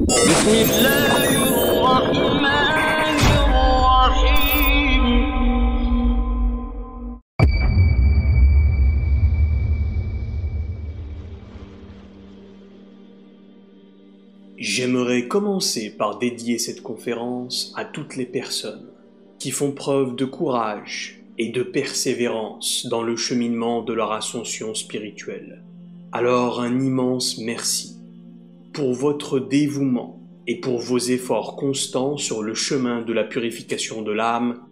بسم الله الرحمن الرحيم J'aimerais commencer par dédier cette conférence à toutes les personnes qui font preuve de courage et de persévérance dans le cheminement de leur ascension spirituelle. Alors un immense merci pour votre dévouement et pour vos efforts constants sur le chemin de la purification de l'âme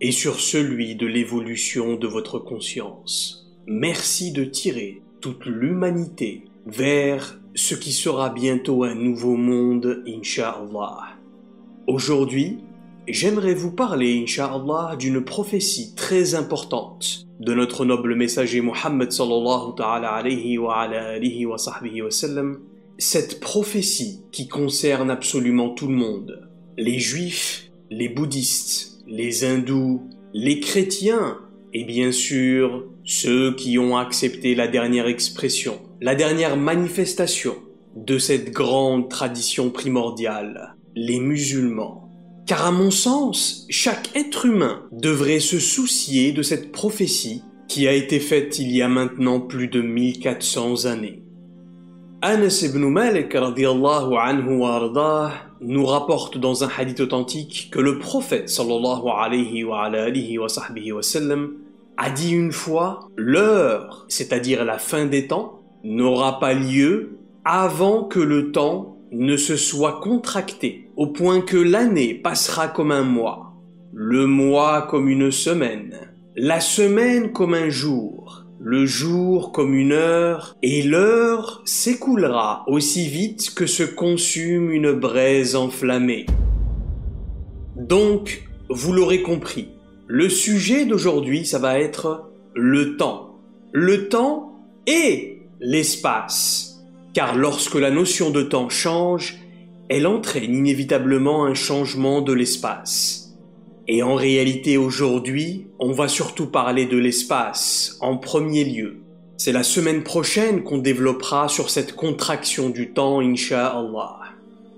et sur celui de l'évolution de votre conscience. Merci de tirer toute l'humanité vers ce qui sera bientôt un nouveau monde, Inch'Allah. Aujourd'hui, j'aimerais vous parler, Inch'Allah, d'une prophétie très importante de notre noble messager Muhammad sallallahu ta'ala alayhi cette prophétie qui concerne absolument tout le monde, les juifs, les bouddhistes, les hindous, les chrétiens et bien sûr ceux qui ont accepté la dernière expression, la dernière manifestation de cette grande tradition primordiale, les musulmans. Car à mon sens, chaque être humain devrait se soucier de cette prophétie qui a été faite il y a maintenant plus de 1400 années. Anas ibn Malik anhu wa nous rapporte dans un hadith authentique que le prophète sallallahu alayhi wa alihi wa wa sallam a dit une fois l'heure, c'est-à-dire la fin des temps, n'aura pas lieu avant que le temps ne se soit contracté, au point que l'année passera comme un mois, le mois comme une semaine, la semaine comme un jour, le jour comme une heure, et l'heure s'écoulera aussi vite que se consume une braise enflammée. Donc, vous l'aurez compris, le sujet d'aujourd'hui, ça va être le temps. Le temps et l'espace. Car lorsque la notion de temps change, elle entraîne inévitablement un changement de l'espace. Et en réalité aujourd'hui, on va surtout parler de l'espace en premier lieu. C'est la semaine prochaine qu'on développera sur cette contraction du temps, Inch'Allah.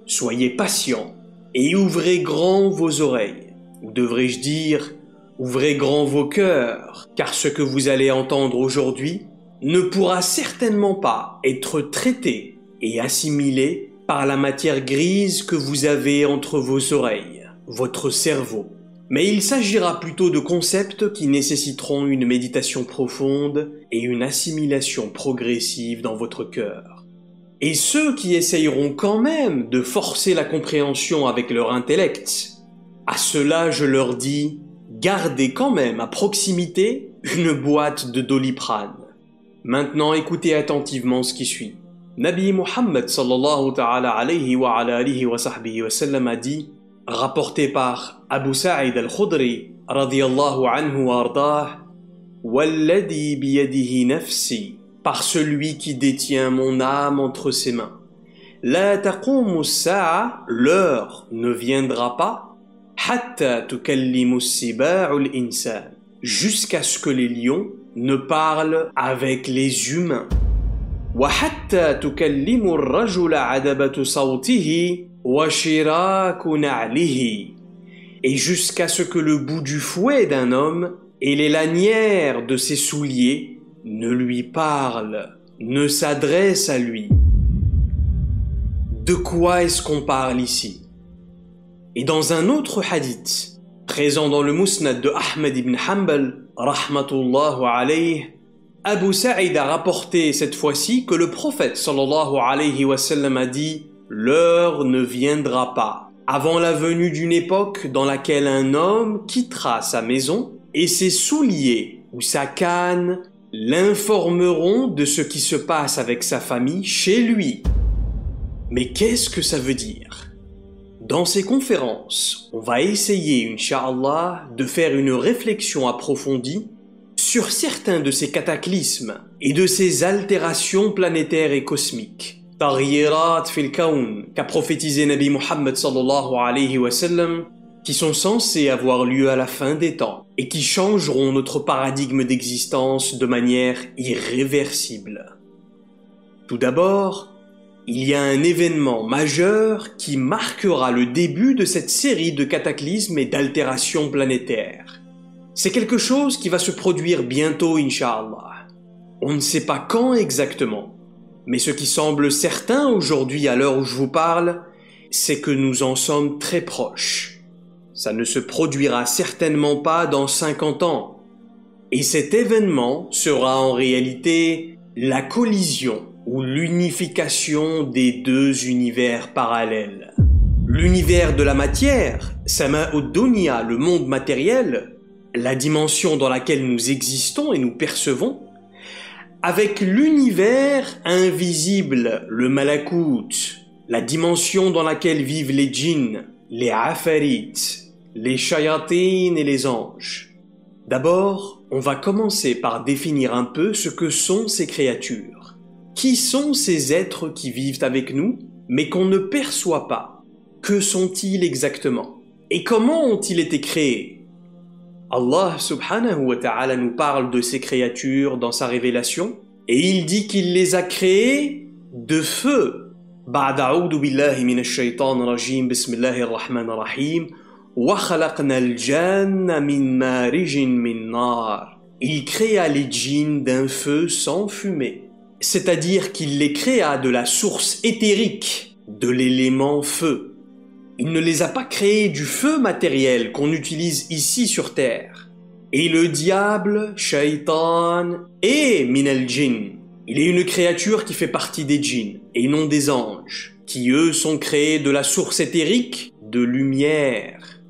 Soyez patients et ouvrez grand vos oreilles. Ou devrais-je dire, ouvrez grand vos cœurs, car ce que vous allez entendre aujourd'hui ne pourra certainement pas être traité et assimilé par la matière grise que vous avez entre vos oreilles, votre cerveau. Mais il s'agira plutôt de concepts qui nécessiteront une méditation profonde et une assimilation progressive dans votre cœur. Et ceux qui essayeront quand même de forcer la compréhension avec leur intellect, à cela je leur dis, gardez quand même à proximité une boîte de doliprane. Maintenant écoutez attentivement ce qui suit. Nabi Muhammad sallallahu ta'ala alayhi wa wa wa sallam a dit rapporté par Abu Sa'id al-Khudri radiyallahu anhu ardah Walladhi biyadihi nafsi par celui qui détient mon âme entre ses mains. La taqumu sa'a l'heure ne viendra pas hatta tukallimu siba'u al-insan jusqu'à ce que les lions ne parlent avec les humains. وحتى تكلم الرجل عدبة صوته et jusqu'à ce que le bout du fouet d'un homme et les lanières de ses souliers ne lui parlent, ne s'adressent à lui. De quoi est-ce qu'on parle ici? Et dans un autre hadith, présent dans le musnad de Ahmed ibn Hanbal, rahmatullahu alayhi, Abu Sa'id a rapporté cette fois-ci que le prophète sallallahu alayhi wa a dit L'heure ne viendra pas avant la venue d'une époque dans laquelle un homme quittera sa maison et ses souliers ou sa canne l'informeront de ce qui se passe avec sa famille chez lui. Mais qu'est-ce que ça veut dire? Dans ces conférences, on va essayer, Inch'Allah, de faire une réflexion approfondie sur certains de ces cataclysmes et de ces altérations planétaires et cosmiques. Fil kawn, qu'a prophétisé Nabi Muhammad qui sont censés avoir lieu à la fin des temps et qui changeront notre paradigme d'existence de manière irréversible. Tout d'abord, il y a un événement majeur qui marquera le début de cette série de cataclysmes et d'altérations planétaires. C'est quelque chose qui va se produire bientôt, Inch'Allah. On ne sait pas quand exactement, mais ce qui semble certain aujourd'hui à l'heure où je vous parle, c'est que nous en sommes très proches. Ça ne se produira certainement pas dans 50 ans. Et cet événement sera en réalité la collision ou l'unification des deux univers parallèles. L'univers de la matière, Sama'ud-Dunya, le monde matériel, la dimension dans laquelle nous existons et nous percevons, avec l'univers invisible, le Malakut, la dimension dans laquelle vivent les djinns, les afarit, les shayatin et les anges. D'abord, on va commencer par définir un peu ce que sont ces créatures. Qui sont ces êtres qui vivent avec nous, mais qu'on ne perçoit pas? Que sont-ils exactement? Et comment ont-ils été créés? Allah subhanahu wa ta'ala nous parle de ses créatures dans sa révélation et il dit qu'il les a créées de feu. Il créa les djinns d'un feu sans fumée, c'est-à-dire qu'il les créa de la source éthérique de l'élément feu. Il ne les a pas créés du feu matériel qu'on utilise ici sur Terre. Et le diable, shaitan, est min al-jinn. Il est une créature qui fait partie des djinns et non des anges, qui eux sont créés de la source éthérique de lumière.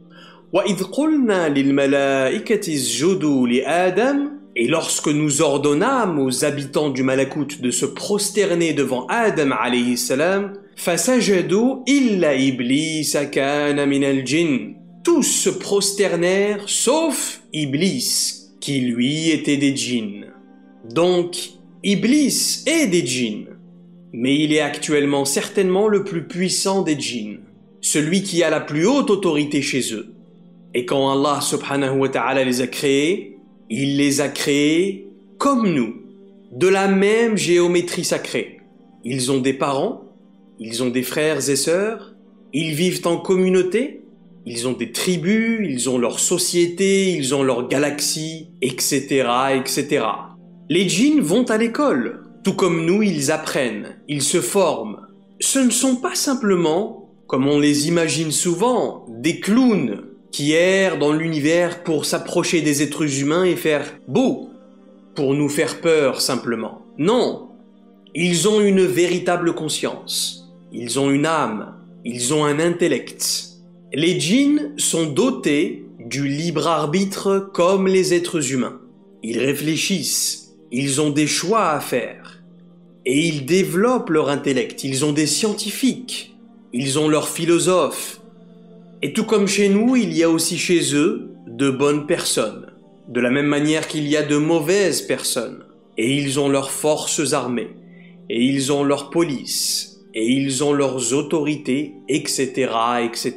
Et lorsque nous ordonnâmes aux habitants du Malakut de se prosterner devant Adam alayhi salam, illa iblis Tous se prosternèrent sauf Iblis, qui lui était des djinns. Donc, Iblis est des djinns, mais il est actuellement certainement le plus puissant des djinns, celui qui a la plus haute autorité chez eux. Et quand Allah subhanahu wa ta'ala les a créés, il les a créés comme nous, de la même géométrie sacrée. Ils ont des parents, ils ont des frères et sœurs, ils vivent en communauté, ils ont des tribus, ils ont leur société, ils ont leur galaxie, etc., etc. Les djinns vont à l'école, tout comme nous ils apprennent, ils se forment. Ce ne sont pas simplement, comme on les imagine souvent, des clowns qui errent dans l'univers pour s'approcher des êtres humains et faire beau, pour nous faire peur simplement. Non, ils ont une véritable conscience, ils ont une âme, ils ont un intellect. Les djinns sont dotés du libre arbitre comme les êtres humains. Ils réfléchissent, ils ont des choix à faire. Et ils développent leur intellect. Ils ont des scientifiques. Ils ont leurs philosophes. Et tout comme chez nous, il y a aussi chez eux de bonnes personnes. De la même manière qu'il y a de mauvaises personnes. Et ils ont leurs forces armées. Et ils ont leur police. Et ils ont leurs autorités, etc., etc.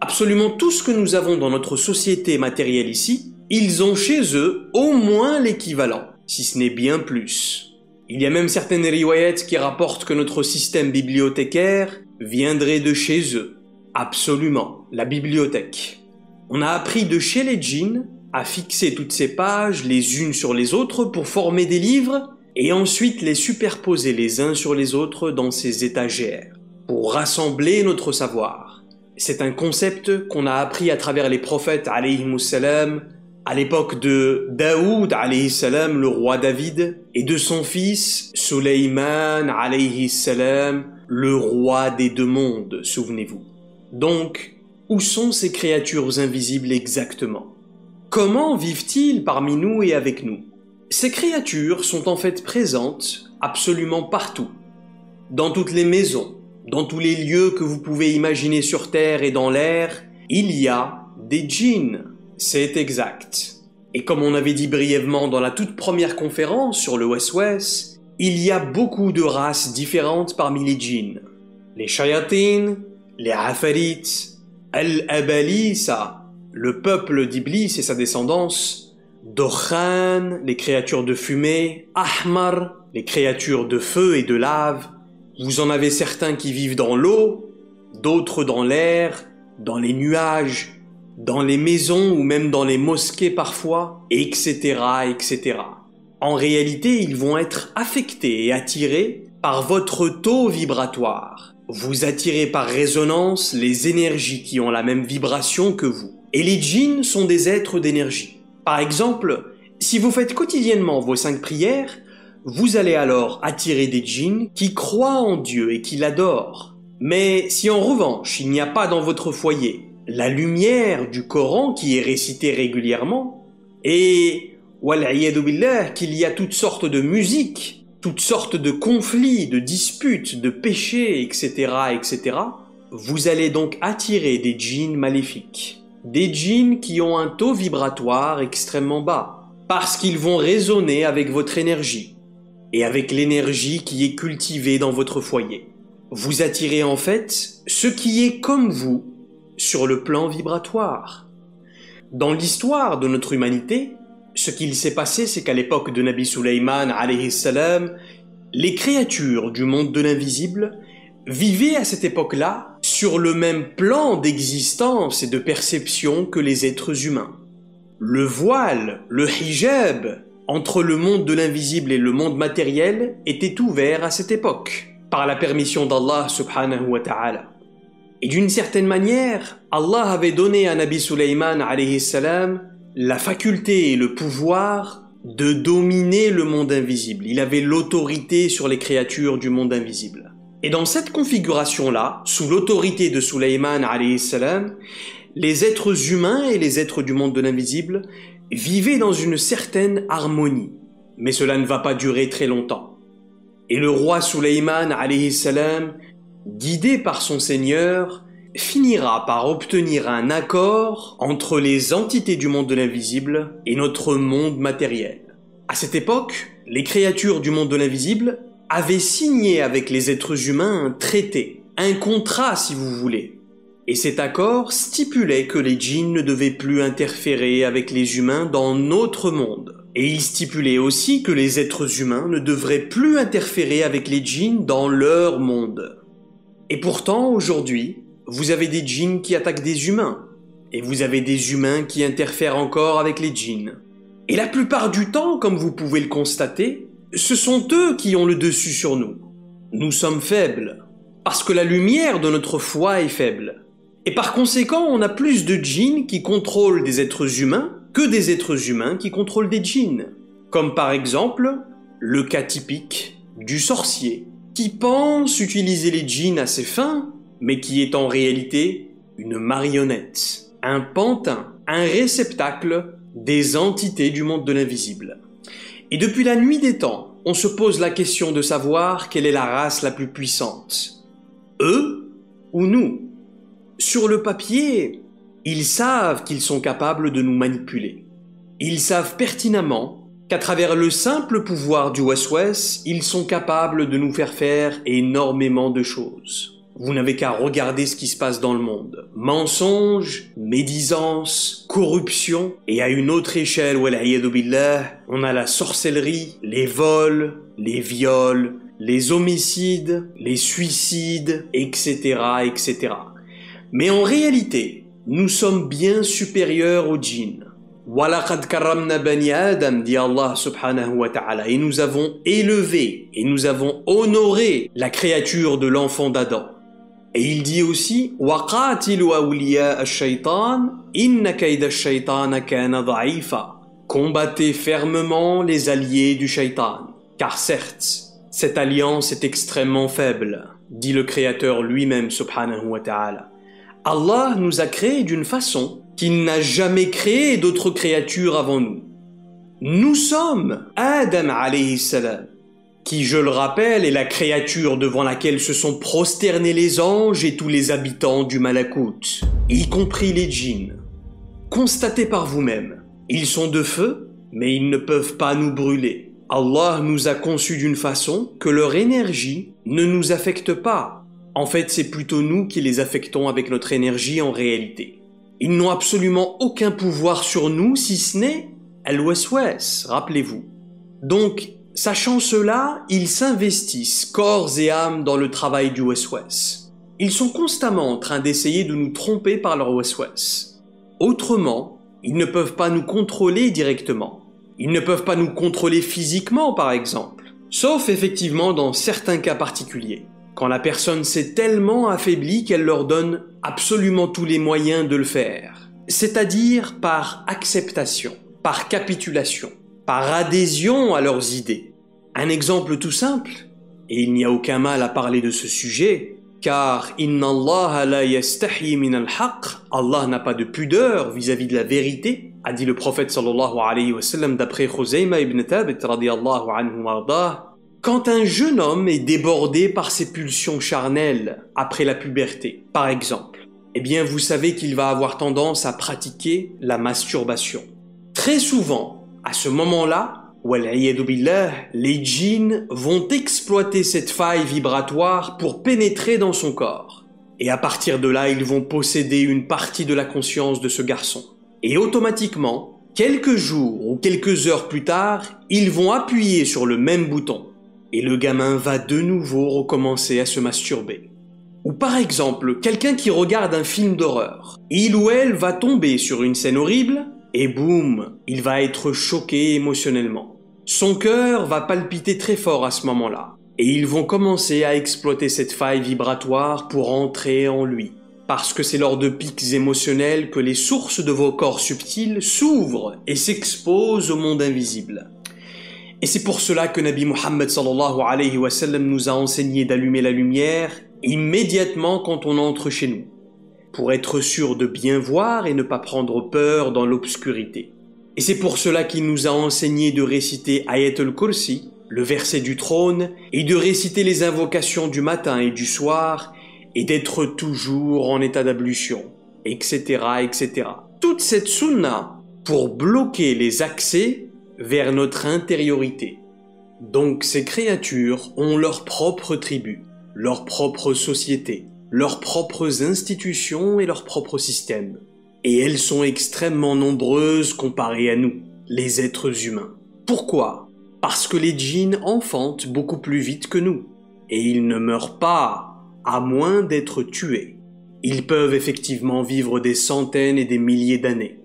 Absolument tout ce que nous avons dans notre société matérielle ici, ils ont chez eux au moins l'équivalent si ce n'est bien plus. Il y a même certaines riwayettes qui rapportent que notre système bibliothécaire viendrait de chez eux. Absolument, la bibliothèque. On a appris de chez les djinns à fixer toutes ces pages les unes sur les autres pour former des livres et ensuite les superposer les uns sur les autres dans ces étagères pour rassembler notre savoir. C'est un concept qu'on a appris à travers les prophètes salam à l'époque de Daoud salam, le roi David, et de son fils Suleiman salam, le roi des deux mondes, souvenez-vous. Donc, où sont ces créatures invisibles exactement? Comment vivent-ils parmi nous et avec nous? Ces créatures sont en fait présentes absolument partout. Dans toutes les maisons, dans tous les lieux que vous pouvez imaginer sur Terre et dans l'air, il y a des djinns, c'est exact. Et comme on avait dit brièvement dans la toute première conférence sur le West-West, il y a beaucoup de races différentes parmi les djinns. Les shayatin, les afarit, al-abalisa, le peuple d'Iblis et sa descendance, Dokhan, les créatures de fumée, Ahmar, les créatures de feu et de lave, Vous en avez certains qui vivent dans l'eau, d'autres dans l'air, dans les nuages, dans les maisons ou même dans les mosquées parfois, etc., etc. En réalité, ils vont être affectés et attirés par votre taux vibratoire. Vous attirez par résonance les énergies qui ont la même vibration que vous. Et les djinns sont des êtres d'énergie. Par exemple, si vous faites quotidiennement vos cinq prières, vous allez alors attirer des djinns qui croient en Dieu et qui l'adorent. Mais si en revanche il n'y a pas dans votre foyer la lumière du Coran qui est récitée régulièrement, et qu'il y a toutes sortes de musiques, toutes sortes de conflits, de disputes, de péchés, etc., etc., vous allez donc attirer des djinns maléfiques. Des djinns qui ont un taux vibratoire extrêmement bas, parce qu'ils vont résonner avec votre énergie, et avec l'énergie qui est cultivée dans votre foyer. Vous attirez en fait ce qui est comme vous sur le plan vibratoire. Dans l'histoire de notre humanité, ce qu'il s'est passé, c'est qu'à l'époque de Nabi Sulaiman, salam, les créatures du monde de l'invisible vivaient à cette époque-là sur le même plan d'existence et de perception que les êtres humains. Le voile, le hijab, entre le monde de l'invisible et le monde matériel était ouvert à cette époque, par la permission d'Allah wa. Et d'une certaine manière, Allah avait donné à Nabi Sulaiman salam la faculté et le pouvoir de dominer le monde invisible. Il avait l'autorité sur les créatures du monde invisible. Et dans cette configuration-là, sous l'autorité de Sulaiman salam, les êtres humains et les êtres du monde de l'invisible vivaient dans une certaine harmonie. Mais cela ne va pas durer très longtemps. Et le roi Sulaiman salam guidé par son Seigneur, finira par obtenir un accord entre les entités du monde de l'invisible et notre monde matériel. À cette époque, les créatures du monde de l'invisible avaient signé avec les êtres humains un traité, un contrat si vous voulez. Et cet accord stipulait que les djinns ne devaient plus interférer avec les humains dans notre monde. Et il stipulait aussi que les êtres humains ne devraient plus interférer avec les djinns dans leur monde. Et pourtant, aujourd'hui, vous avez des djinns qui attaquent des humains, et vous avez des humains qui interfèrent encore avec les djinns. Et la plupart du temps, comme vous pouvez le constater, ce sont eux qui ont le dessus sur nous. Nous sommes faibles, parce que la lumière de notre foi est faible. Et par conséquent, on a plus de djinns qui contrôlent des êtres humains que des êtres humains qui contrôlent des djinns. Comme par exemple, le cas typique du sorcier qui pense utiliser les djinns à ses fins, mais qui est en réalité une marionnette, un pantin, un réceptacle des entités du monde de l'invisible. Et depuis la nuit des temps, on se pose la question de savoir quelle est la race la plus puissante. Eux ou nous? Sur le papier, ils savent qu'ils sont capables de nous manipuler. Ils savent pertinemment qu'à travers le simple pouvoir du West-West, ils sont capables de nous faire faire énormément de choses. Vous n'avez qu'à regarder ce qui se passe dans le monde. Mensonges, médisance, corruption, et à une autre échelle, on a la sorcellerie, les vols, les viols, les homicides, les suicides, etc., etc. Mais en réalité, nous sommes bien supérieurs aux djinns. Allah subhanahu wa ta'ala, et nous avons élevé et nous avons honoré la créature de l'enfant d'Adam. Et il dit aussi, Combattez fermement les alliés du shaitan, car certes, cette alliance est extrêmement faible, dit le Créateur lui-même subhanahu wa ta'ala. Allah nous a créés d'une façon qu'il n'a jamais créé d'autres créatures avant nous. Nous sommes Adam alayhi salam, qui, je le rappelle, est la créature devant laquelle se sont prosternés les anges et tous les habitants du Malakout, y compris les djinns. Constatez par vous-même, ils sont de feu, mais ils ne peuvent pas nous brûler. Allah nous a conçus d'une façon que leur énergie ne nous affecte pas. En fait, c'est plutôt nous qui les affectons avec notre énergie en réalité. Ils n'ont absolument aucun pouvoir sur nous si ce n'est Al-Waswas, rappelez-vous. Donc, Sachant cela, ils s'investissent corps et âme dans le travail du West-West. Ils sont constamment en train d'essayer de nous tromper par leur West-West. Autrement, ils ne peuvent pas nous contrôler directement. Ils ne peuvent pas nous contrôler physiquement, par exemple. Sauf effectivement dans certains cas particuliers. Quand la personne s'est tellement affaiblie qu'elle leur donne absolument tous les moyens de le faire. C'est-à-dire par acceptation, par capitulation par adhésion à leurs idées. Un exemple tout simple, et il n'y a aucun mal à parler de ce sujet, car Inna Allah min Allah n'a pas de pudeur vis-à-vis de la vérité, a dit le prophète sallallahu alayhi wa sallam d'après Khuzayma ibn Thabit radiyallahu anhu. Quand un jeune homme est débordé par ses pulsions charnelles après la puberté, par exemple, eh bien vous savez qu'il va avoir tendance à pratiquer la masturbation. Très souvent, à ce moment-là, les djinns vont exploiter cette faille vibratoire pour pénétrer dans son corps. Et à partir de là, ils vont posséder une partie de la conscience de ce garçon. Et automatiquement, quelques jours ou quelques heures plus tard, ils vont appuyer sur le même bouton. Et le gamin va de nouveau recommencer à se masturber. Ou par exemple, quelqu'un qui regarde un film d'horreur. Il ou elle va tomber sur une scène horrible et boum, il va être choqué émotionnellement. Son cœur va palpiter très fort à ce moment-là, et ils vont commencer à exploiter cette faille vibratoire pour entrer en lui. Parce que c'est lors de pics émotionnels que les sources de vos corps subtils s'ouvrent et s'exposent au monde invisible. Et c'est pour cela que Nabi Muhammad sallallahu alayhi wa sallam nous a enseigné d'allumer la lumière immédiatement quand on entre chez nous pour être sûr de bien voir et ne pas prendre peur dans l'obscurité. Et c'est pour cela qu'il nous a enseigné de réciter Ayat al-Kursi, le verset du trône, et de réciter les invocations du matin et du soir, et d'être toujours en état d'ablution, etc., etc. Toute cette sunna pour bloquer les accès vers notre intériorité. Donc ces créatures ont leur propre tribu, leur propre société, leurs propres institutions et leurs propres systèmes. Et elles sont extrêmement nombreuses comparées à nous, les êtres humains. Pourquoi? Parce que les djinns enfantent beaucoup plus vite que nous. Et ils ne meurent pas, à moins d'être tués. Ils peuvent effectivement vivre des centaines et des milliers d'années.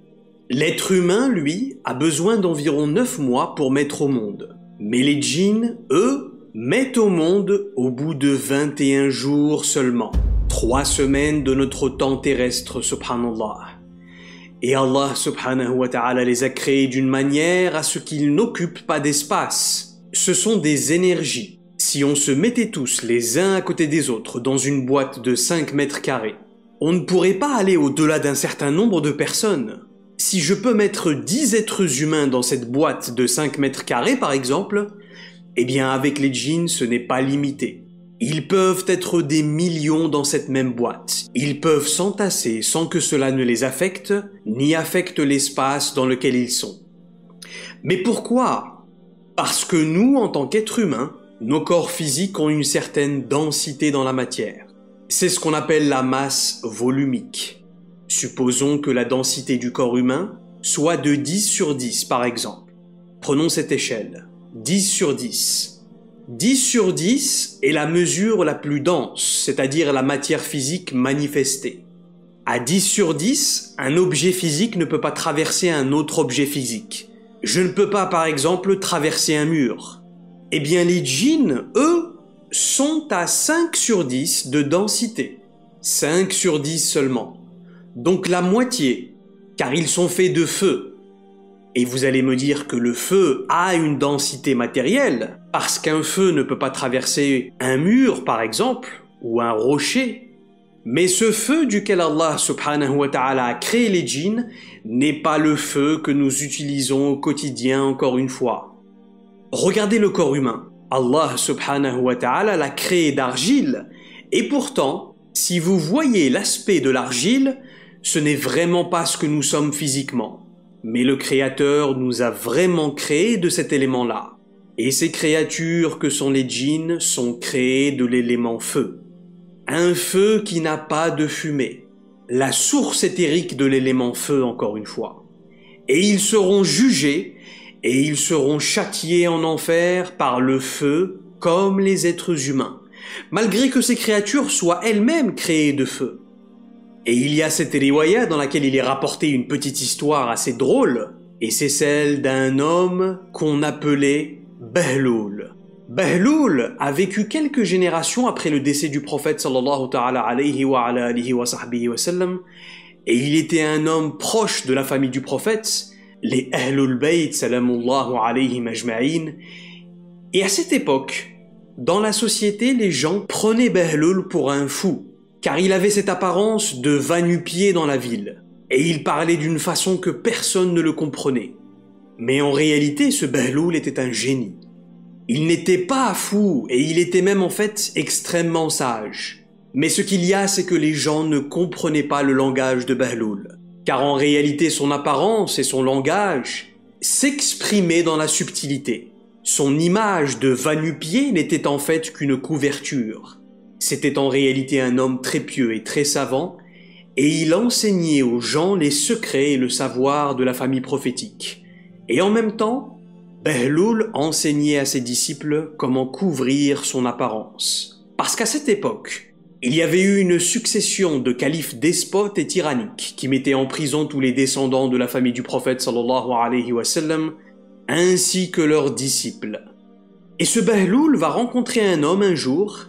L'être humain, lui, a besoin d'environ 9 mois pour mettre au monde. Mais les djinns, eux, mettent au monde au bout de 21 jours seulement trois semaines de notre temps terrestre, subhanallah. Et Allah subhanahu wa ta'ala les a créés d'une manière à ce qu'ils n'occupent pas d'espace. Ce sont des énergies. Si on se mettait tous les uns à côté des autres dans une boîte de 5 mètres carrés, on ne pourrait pas aller au-delà d'un certain nombre de personnes. Si je peux mettre 10 êtres humains dans cette boîte de 5 mètres carrés par exemple, eh bien avec les djinns ce n'est pas limité. Ils peuvent être des millions dans cette même boîte. Ils peuvent s'entasser sans que cela ne les affecte, ni affecte l'espace dans lequel ils sont. Mais pourquoi? Parce que nous, en tant qu'êtres humains, nos corps physiques ont une certaine densité dans la matière. C'est ce qu'on appelle la masse volumique. Supposons que la densité du corps humain soit de 10 sur 10 par exemple. Prenons cette échelle. 10 sur 10. 10 sur 10 est la mesure la plus dense, c'est-à-dire la matière physique manifestée. À 10 sur 10, un objet physique ne peut pas traverser un autre objet physique. Je ne peux pas, par exemple, traverser un mur. Eh bien, les djinns, eux, sont à 5 sur 10 de densité. 5 sur 10 seulement. Donc la moitié, car ils sont faits de feu, et vous allez me dire que le feu a une densité matérielle, parce qu'un feu ne peut pas traverser un mur, par exemple, ou un rocher. Mais ce feu duquel Allah subhanahu wa ta'ala a créé les djinns n'est pas le feu que nous utilisons au quotidien encore une fois. Regardez le corps humain. Allah subhanahu wa ta'ala l'a créé d'argile, et pourtant, si vous voyez l'aspect de l'argile, ce n'est vraiment pas ce que nous sommes physiquement. Mais le Créateur nous a vraiment créés de cet élément-là. Et ces créatures que sont les djinns sont créées de l'élément feu. Un feu qui n'a pas de fumée. La source éthérique de l'élément feu encore une fois. Et ils seront jugés et ils seront châtiés en enfer par le feu comme les êtres humains, malgré que ces créatures soient elles-mêmes créées de feu. Et il y a cette riwaya dans laquelle il est rapporté une petite histoire assez drôle, et c'est celle d'un homme qu'on appelait Bahloul. Bahloul a vécu quelques générations après le décès du prophète et il était un homme proche de la famille du prophète, les Ahlul Bayt et à cette époque, dans la société, les gens prenaient Bahloul pour un fou, car il avait cette apparence de va-nu-pied dans la ville, et il parlait d'une façon que personne ne le comprenait. Mais en réalité, ce Bahloul était un génie. Il n'était pas fou, et il était même en fait extrêmement sage. Mais ce qu'il y a, c'est que les gens ne comprenaient pas le langage de Bahloul, car en réalité son apparence et son langage s'exprimaient dans la subtilité. Son image de va-nu-pied n'était en fait qu'une couverture. C'était en réalité un homme très pieux et très savant, et il enseignait aux gens les secrets et le savoir de la famille prophétique. Et en même temps, Behloul enseignait à ses disciples comment couvrir son apparence. Parce qu'à cette époque, il y avait eu une succession de califes despotes et tyranniques qui mettaient en prison tous les descendants de la famille du prophète sallallahu alayhi wa sallam, ainsi que leurs disciples. Et ce Behloul va rencontrer un homme un jour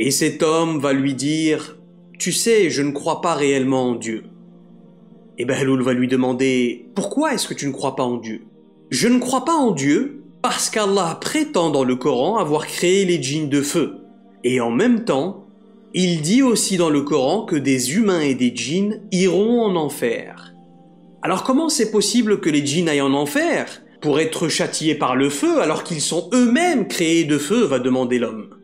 et cet homme va lui dire Tu sais, je ne crois pas réellement en Dieu. Et Bahloul va lui demander Pourquoi est-ce que tu ne crois pas en Dieu Je ne crois pas en Dieu parce qu'Allah prétend dans le Coran avoir créé les djinns de feu. Et en même temps, il dit aussi dans le Coran que des humains et des djinns iront en enfer. Alors comment c'est possible que les djinns aillent en enfer pour être châtiés par le feu alors qu'ils sont eux-mêmes créés de feu va demander l'homme.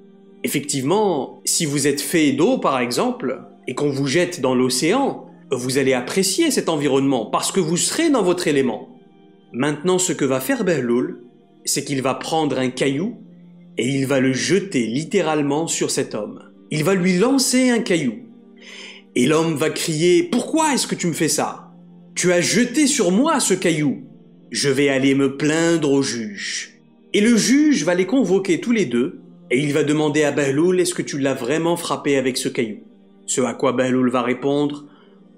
Effectivement, si vous êtes fait d'eau par exemple, et qu'on vous jette dans l'océan, vous allez apprécier cet environnement parce que vous serez dans votre élément. Maintenant, ce que va faire Berloul, c'est qu'il va prendre un caillou et il va le jeter littéralement sur cet homme. Il va lui lancer un caillou. Et l'homme va crier Pourquoi est-ce que tu me fais ça? Tu as jeté sur moi ce caillou. Je vais aller me plaindre au juge. Et le juge va les convoquer tous les deux et il va demander à Bahloul est-ce que tu l'as vraiment frappé avec ce caillou? Ce à quoi Bahloul va répondre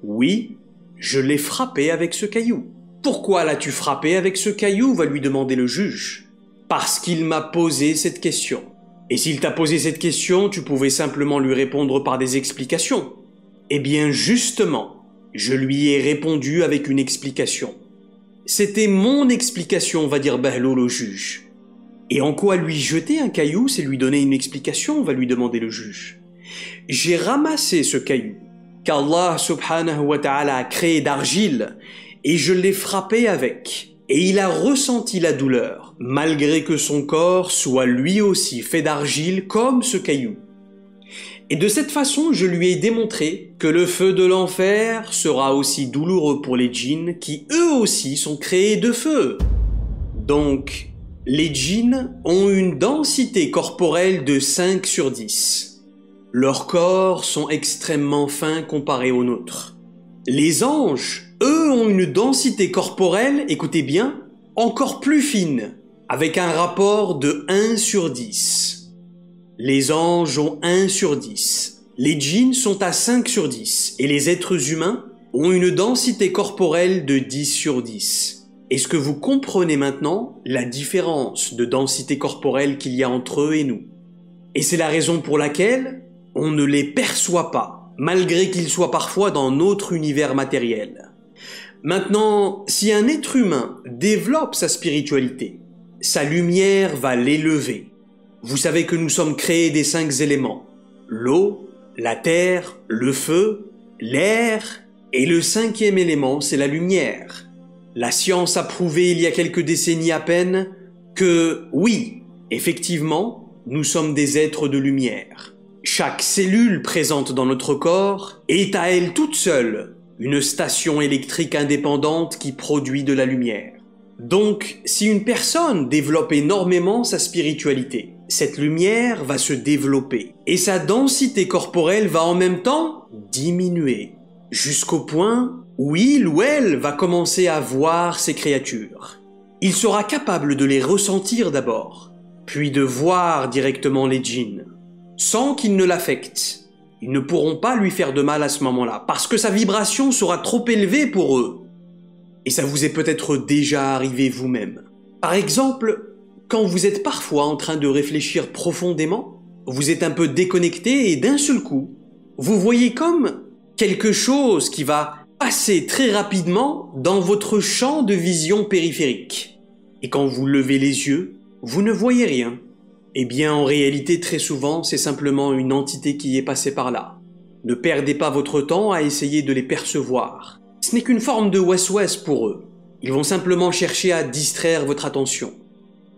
oui, je l'ai frappé avec ce caillou. Pourquoi l'as-tu frappé avec ce caillou? Va lui demander le juge. Parce qu'il m'a posé cette question. Et s'il t'a posé cette question, tu pouvais simplement lui répondre par des explications. Eh bien justement, je lui ai répondu avec une explication. C'était mon explication, va dire Bahloul au juge. Et en quoi lui jeter un caillou, c'est lui donner une explication, va lui demander le juge. J'ai ramassé ce caillou qu'Allah subhanahu wa ta'ala a créé d'argile et je l'ai frappé avec. Et il a ressenti la douleur, malgré que son corps soit lui aussi fait d'argile comme ce caillou. Et de cette façon, je lui ai démontré que le feu de l'enfer sera aussi douloureux pour les djinns qui eux aussi sont créés de feu. Donc, les djinns ont une densité corporelle de 5 sur 10. Leurs corps sont extrêmement fins comparés aux nôtres. Les anges, eux, ont une densité corporelle, écoutez bien, encore plus fine, avec un rapport de 1 sur 10. Les anges ont 1 sur 10. Les djinns sont à 5 sur 10. Et les êtres humains ont une densité corporelle de 10 sur 10. Est-ce que vous comprenez maintenant la différence de densité corporelle qu'il y a entre eux et nous? Et c'est la raison pour laquelle on ne les perçoit pas, malgré qu'ils soient parfois dans notre univers matériel. Maintenant, si un être humain développe sa spiritualité, sa lumière va l'élever. Vous savez que nous sommes créés des cinq éléments. L'eau, la terre, le feu, l'air, et le cinquième élément, c'est la lumière. La science a prouvé il y a quelques décennies à peine que oui, effectivement, nous sommes des êtres de lumière. Chaque cellule présente dans notre corps est à elle toute seule une station électrique indépendante qui produit de la lumière. Donc, si une personne développe énormément sa spiritualité, cette lumière va se développer et sa densité corporelle va en même temps diminuer jusqu'au point où il ou elle va commencer à voir ces créatures. il sera capable de les ressentir d'abord, puis de voir directement les djinns, sans qu'ils ne l'affectent. Ils ne pourront pas lui faire de mal à ce moment-là, parce que sa vibration sera trop élevée pour eux. Et ça vous est peut-être déjà arrivé vous-même. Par exemple, quand vous êtes parfois en train de réfléchir profondément, vous êtes un peu déconnecté et d'un seul coup, vous voyez comme quelque chose qui va passer très rapidement dans votre champ de vision périphérique. Et quand vous levez les yeux, vous ne voyez rien. Eh bien, en réalité, très souvent, c'est simplement une entité qui est passée par là. Ne perdez pas votre temps à essayer de les percevoir. Ce n'est qu'une forme de west-west pour eux. Ils vont simplement chercher à distraire votre attention.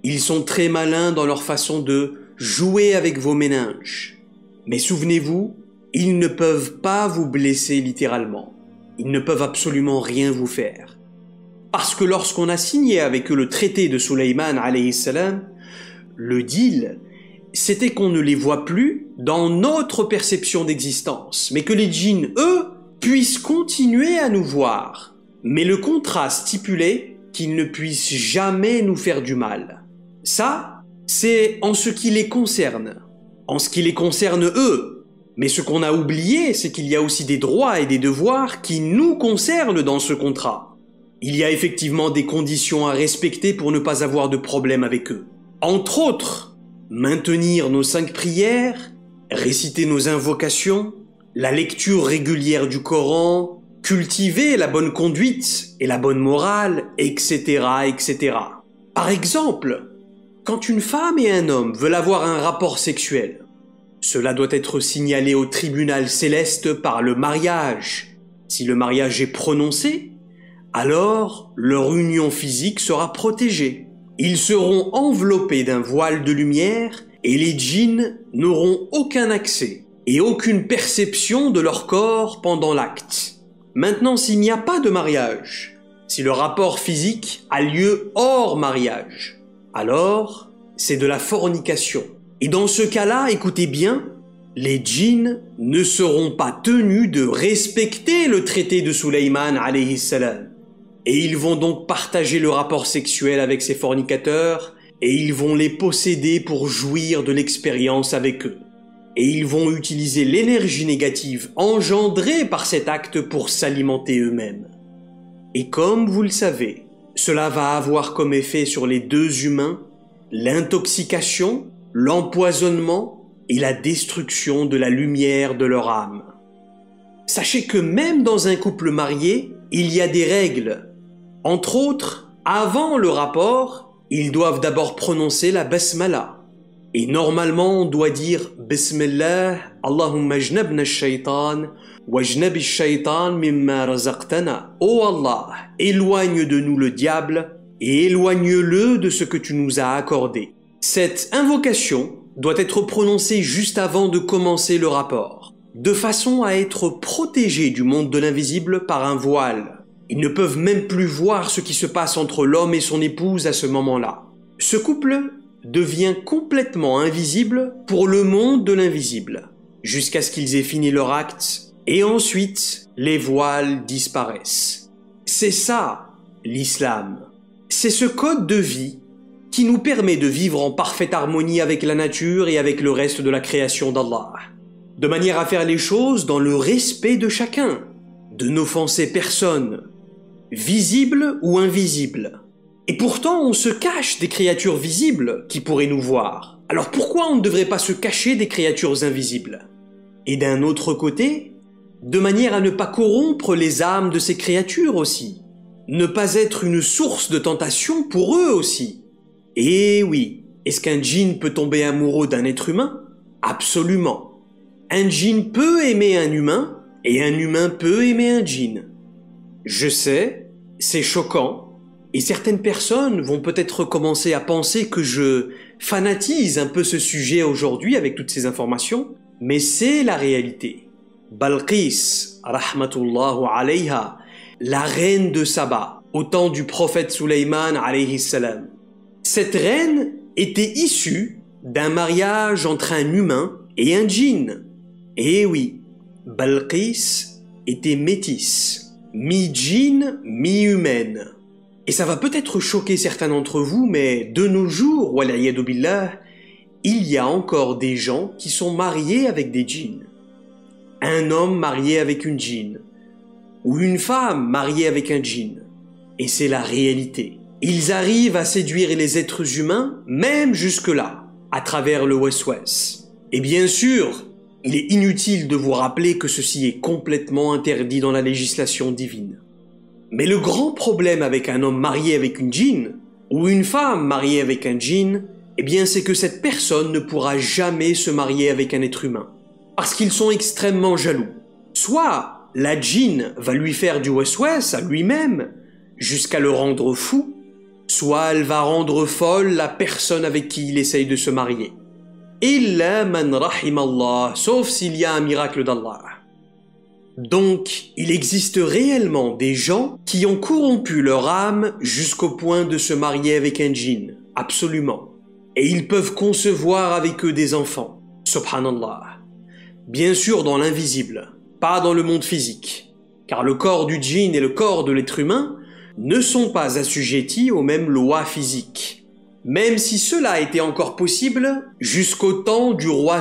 Ils sont très malins dans leur façon de jouer avec vos méninges. Mais souvenez-vous, ils ne peuvent pas vous blesser littéralement. Ils ne peuvent absolument rien vous faire. Parce que lorsqu'on a signé avec eux le traité de salam, le deal, c'était qu'on ne les voit plus dans notre perception d'existence, mais que les djinns, eux, puissent continuer à nous voir. Mais le contrat stipulait qu'ils ne puissent jamais nous faire du mal. Ça, c'est en ce qui les concerne. En ce qui les concerne eux. Mais ce qu'on a oublié, c'est qu'il y a aussi des droits et des devoirs qui nous concernent dans ce contrat. Il y a effectivement des conditions à respecter pour ne pas avoir de problème avec eux. Entre autres, maintenir nos cinq prières, réciter nos invocations, la lecture régulière du Coran, cultiver la bonne conduite et la bonne morale, etc., etc. Par exemple, quand une femme et un homme veulent avoir un rapport sexuel, cela doit être signalé au tribunal céleste par le mariage. Si le mariage est prononcé, alors leur union physique sera protégée. Ils seront enveloppés d'un voile de lumière et les djinns n'auront aucun accès et aucune perception de leur corps pendant l'acte. Maintenant, s'il n'y a pas de mariage, si le rapport physique a lieu hors mariage, alors c'est de la fornication. Et dans ce cas-là, écoutez bien, les djinns ne seront pas tenus de respecter le traité de Suleyman alayhi salam. Et ils vont donc partager le rapport sexuel avec ces fornicateurs et ils vont les posséder pour jouir de l'expérience avec eux. Et ils vont utiliser l'énergie négative engendrée par cet acte pour s'alimenter eux-mêmes. Et comme vous le savez, cela va avoir comme effet sur les deux humains l'intoxication, l'empoisonnement et la destruction de la lumière de leur âme. Sachez que même dans un couple marié, il y a des règles. Entre autres, avant le rapport, ils doivent d'abord prononcer la basmala. Et normalement, on doit dire Bismillah, Allahumma jnabna shaitan, wajnabi shaitan mimma razaqtana. Oh Allah, éloigne de nous le diable et éloigne-le de ce que tu nous as accordé. Cette invocation doit être prononcée juste avant de commencer le rapport, de façon à être protégé du monde de l'invisible par un voile. Ils ne peuvent même plus voir ce qui se passe entre l'homme et son épouse à ce moment-là. Ce couple devient complètement invisible pour le monde de l'invisible, jusqu'à ce qu'ils aient fini leur acte, et ensuite les voiles disparaissent. C'est ça, l'islam. C'est ce code de vie qui nous permet de vivre en parfaite harmonie avec la nature et avec le reste de la création d'Allah, de manière à faire les choses dans le respect de chacun, de n'offenser personne, visible ou invisible. Et pourtant, on se cache des créatures visibles qui pourraient nous voir. Alors pourquoi on ne devrait pas se cacher des créatures invisibles? Et d'un autre côté, de manière à ne pas corrompre les âmes de ces créatures aussi, ne pas être une source de tentation pour eux aussi. Et oui, est-ce qu'un djinn peut tomber amoureux d'un être humain? Absolument. Un djinn peut aimer un humain et un humain peut aimer un djinn. Je sais, c'est choquant, et certaines personnes vont peut-être commencer à penser que je fanatise un peu ce sujet aujourd'hui avec toutes ces informations, mais c'est la réalité. Balqis, rahmatullahu alayha, la reine de Saba, au temps du prophète Suleyman alayhi. Cette reine était issue d'un mariage entre un humain et un djinn. Et oui, Balqis était métisse, mi-djinn, mi-humaine. Et ça va peut-être choquer certains d'entre vous, mais de nos jours, billah, il y a encore des gens qui sont mariés avec des djinns. Un homme marié avec une djinn, ou une femme mariée avec un djinn. Et c'est la réalité. Ils arrivent à séduire les êtres humains, même jusque-là, à travers le West-West. Et bien sûr, il est inutile de vous rappeler que ceci est complètement interdit dans la législation divine. Mais le grand problème avec un homme marié avec une djinn, ou une femme mariée avec un djinn, eh bien c'est que cette personne ne pourra jamais se marier avec un être humain. Parce qu'ils sont extrêmement jaloux. Soit la djinn va lui faire du west-west à lui-même, jusqu'à le rendre fou, soit elle va rendre folle la personne avec qui il essaye de se marier. Illa man rahim Allah, sauf s'il y a un miracle d'Allah. Donc, il existe réellement des gens qui ont corrompu leur âme jusqu'au point de se marier avec un djinn. Absolument. Et ils peuvent concevoir avec eux des enfants. Subhanallah. Bien sûr dans l'invisible, pas dans le monde physique. Car le corps du djinn et le corps de l'être humain ne sont pas assujettis aux mêmes lois physiques même si cela était encore possible jusqu'au temps du roi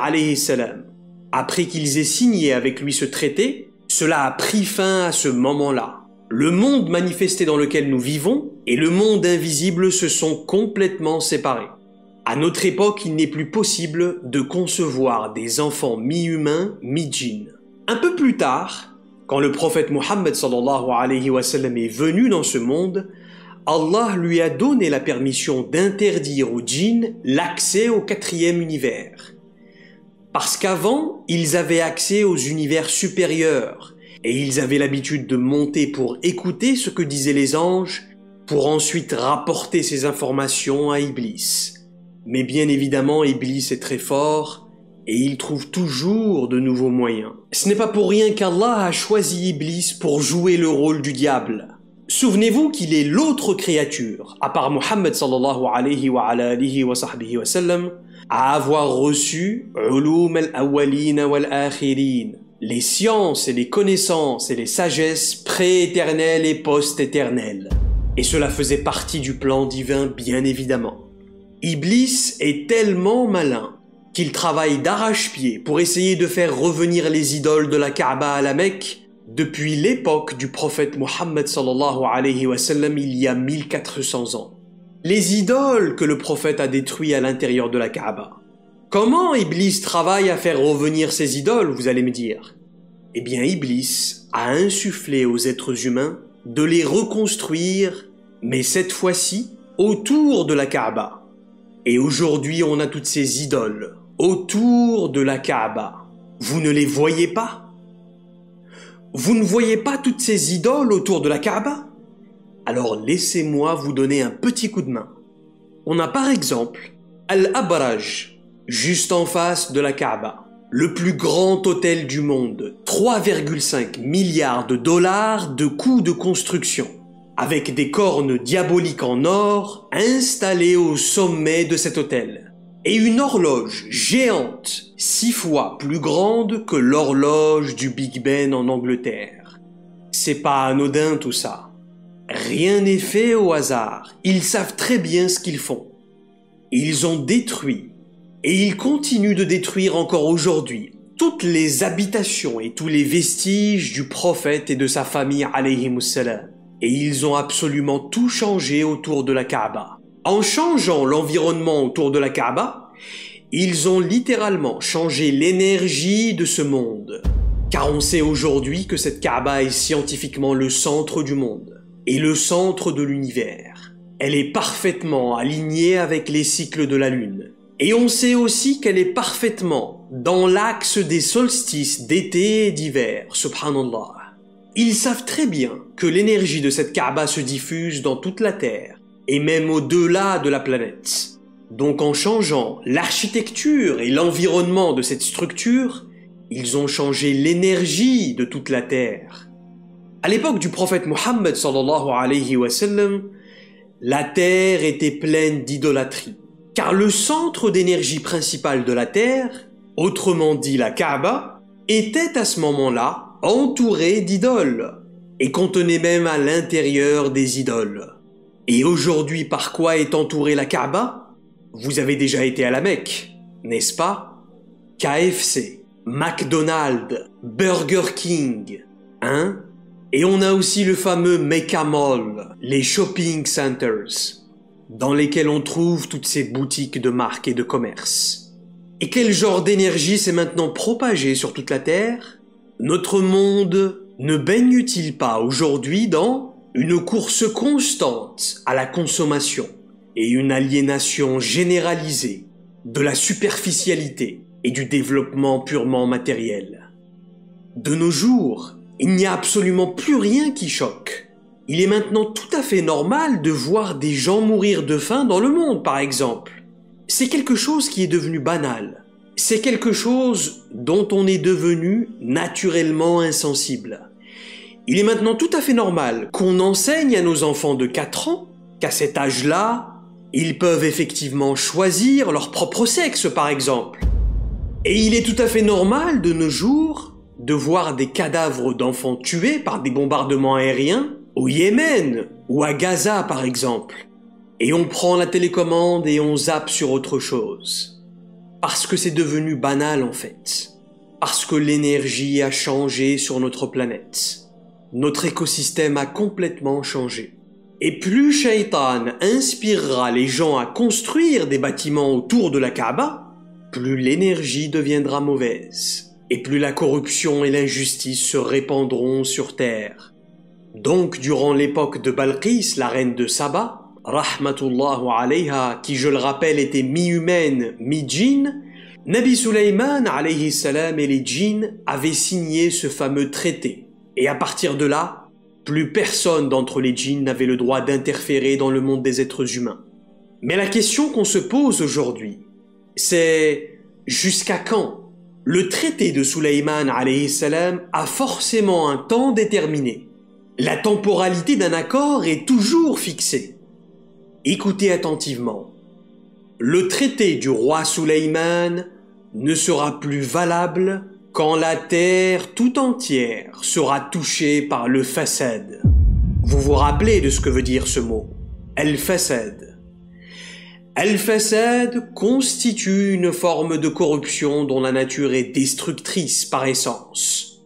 alayhi salam. Après qu'ils aient signé avec lui ce traité, cela a pris fin à ce moment-là. Le monde manifesté dans lequel nous vivons et le monde invisible se sont complètement séparés. À notre époque, il n'est plus possible de concevoir des enfants mi-humains, mi-djinns. Un peu plus tard, quand le prophète Mohammed sallallahu alayhi wa est venu dans ce monde, Allah lui a donné la permission d'interdire aux djinns l'accès au quatrième univers. Parce qu'avant, ils avaient accès aux univers supérieurs, et ils avaient l'habitude de monter pour écouter ce que disaient les anges, pour ensuite rapporter ces informations à Iblis. Mais bien évidemment, Iblis est très fort, et il trouve toujours de nouveaux moyens. Ce n'est pas pour rien qu'Allah a choisi Iblis pour jouer le rôle du diable. Souvenez-vous qu'il est l'autre créature, à part Muhammad sallallahu alayhi wa alihi wa wa sallam, à avoir reçu ulum al-awwalin wal-akhirin, les sciences et les connaissances et les sagesses pré-éternelles et post-éternelles. Et cela faisait partie du plan divin bien évidemment. Iblis est tellement malin qu'il travaille d'arrache-pied pour essayer de faire revenir les idoles de la Kaaba à la Mecque depuis l'époque du prophète Mohammed alayhi wa sallam il y a 1400 ans. Les idoles que le prophète a détruites à l'intérieur de la Kaaba. Comment Iblis travaille à faire revenir ces idoles, vous allez me dire? Eh bien, Iblis a insufflé aux êtres humains de les reconstruire, mais cette fois-ci autour de la Kaaba. Et aujourd'hui, on a toutes ces idoles autour de la Kaaba. Vous ne les voyez pas? Vous ne voyez pas toutes ces idoles autour de la Kaaba? Alors laissez-moi vous donner un petit coup de main. On a par exemple Al-Abraj, juste en face de la Kaaba, le plus grand hôtel du monde, 3,5 milliards de dollars de coûts de construction, avec des cornes diaboliques en or installées au sommet de cet hôtel et une horloge géante, six fois plus grande que l'horloge du Big Ben en Angleterre. C'est pas anodin tout ça. Rien n'est fait au hasard. Ils savent très bien ce qu'ils font. Ils ont détruit, et ils continuent de détruire encore aujourd'hui, toutes les habitations et tous les vestiges du prophète et de sa famille alayhi Et ils ont absolument tout changé autour de la Kaaba. En changeant l'environnement autour de la Kaaba, ils ont littéralement changé l'énergie de ce monde. Car on sait aujourd'hui que cette Kaaba est scientifiquement le centre du monde et le centre de l'univers. Elle est parfaitement alignée avec les cycles de la Lune. Et on sait aussi qu'elle est parfaitement dans l'axe des solstices d'été et d'hiver, subhanallah. Ils savent très bien que l'énergie de cette Kaaba se diffuse dans toute la Terre et même au-delà de la planète. Donc en changeant l'architecture et l'environnement de cette structure, ils ont changé l'énergie de toute la Terre. À l'époque du prophète Mohammed la Terre était pleine d'idolâtrie. Car le centre d'énergie principal de la Terre, autrement dit la Kaaba, était à ce moment-là entouré d'idoles. et contenait même à l'intérieur des idoles. Et aujourd'hui, par quoi est entourée la Kaaba? Vous avez déjà été à la Mecque, n'est-ce pas? KFC, McDonald's, Burger King, hein? Et on a aussi le fameux Mecca Mall, les shopping centers, dans lesquels on trouve toutes ces boutiques de marques et de commerce. Et quel genre d'énergie s'est maintenant propagé sur toute la Terre? Notre monde ne baigne-t-il pas aujourd'hui dans une course constante à la consommation et une aliénation généralisée de la superficialité et du développement purement matériel De nos jours, il n'y a absolument plus rien qui choque. Il est maintenant tout à fait normal de voir des gens mourir de faim dans le monde, par exemple. C'est quelque chose qui est devenu banal. C'est quelque chose dont on est devenu naturellement insensible. Il est maintenant tout à fait normal qu'on enseigne à nos enfants de 4 ans qu'à cet âge-là, ils peuvent effectivement choisir leur propre sexe, par exemple. Et il est tout à fait normal de nos jours de voir des cadavres d'enfants tués par des bombardements aériens au Yémen ou à Gaza par exemple. Et on prend la télécommande et on zappe sur autre chose. Parce que c'est devenu banal en fait. Parce que l'énergie a changé sur notre planète. Notre écosystème a complètement changé. Et plus Shaitan inspirera les gens à construire des bâtiments autour de la Kaaba, plus l'énergie deviendra mauvaise. Et plus la corruption et l'injustice se répandront sur terre donc, durant l'époque de Balqis, la reine de Saba, rahmatullahu alayha, qui je le rappelle était mi-humaine, mi-djinn, Nabi Sulaiman alayhi salam et les djinns avaient signé ce fameux traité. Et à partir de là, plus personne d'entre les djinns n'avait le droit d'interférer dans le monde des êtres humains. Mais la question qu'on se pose aujourd'hui, c'est jusqu'à quand le traité de Sulaiman a forcément un temps déterminé? La temporalité d'un accord est toujours fixée. Écoutez attentivement. Le traité du roi Suleiman ne sera plus valable quand la terre tout entière sera touchée par le fasad. Vous vous rappelez de ce que veut dire ce mot El-Fasad. El-Fasad constitue une forme de corruption dont la nature est destructrice par essence.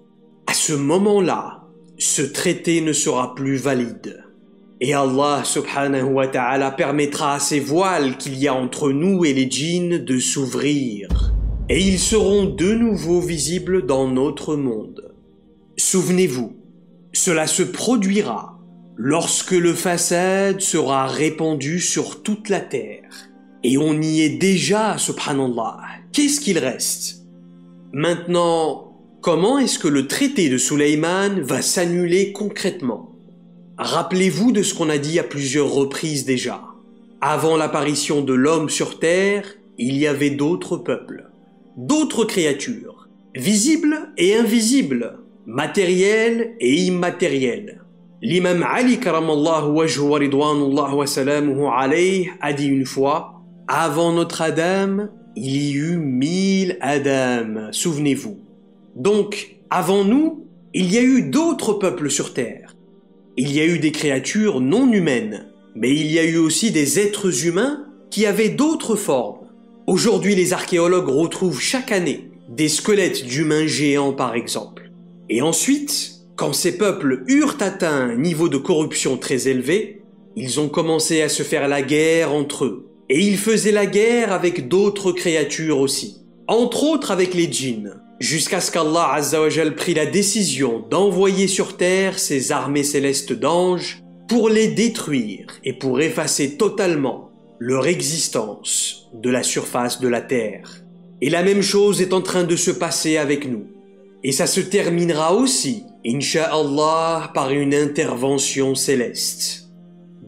À ce moment-là, ce traité ne sera plus valide. Et Allah subhanahu wa ta'ala permettra à ces voiles qu'il y a entre nous et les djinns de s'ouvrir. Et ils seront de nouveau visibles dans notre monde. Souvenez-vous, cela se produira lorsque le façade sera répandu sur toute la terre. Et on y est déjà, subhanallah. Qu'est-ce qu'il reste? Maintenant, Comment est-ce que le traité de Suleiman va s'annuler concrètement? Rappelez-vous de ce qu'on a dit à plusieurs reprises déjà. Avant l'apparition de l'homme sur Terre, il y avait d'autres peuples, d'autres créatures, visibles et invisibles, matérielles et immatérielles. L'imam Ali a dit une fois, avant notre Adam, il y eut mille Adam, souvenez-vous. Donc, avant nous, il y a eu d'autres peuples sur Terre. Il y a eu des créatures non humaines, mais il y a eu aussi des êtres humains qui avaient d'autres formes. Aujourd'hui, les archéologues retrouvent chaque année des squelettes d'humains géants par exemple. Et ensuite, quand ces peuples eurent atteint un niveau de corruption très élevé, ils ont commencé à se faire la guerre entre eux. Et ils faisaient la guerre avec d'autres créatures aussi, entre autres avec les djinns jusqu'à ce qu'Allah Azzawajal prit la décision d'envoyer sur terre ses armées célestes d'anges pour les détruire et pour effacer totalement leur existence de la surface de la terre. Et la même chose est en train de se passer avec nous. Et ça se terminera aussi, Inch'Allah, par une intervention céleste.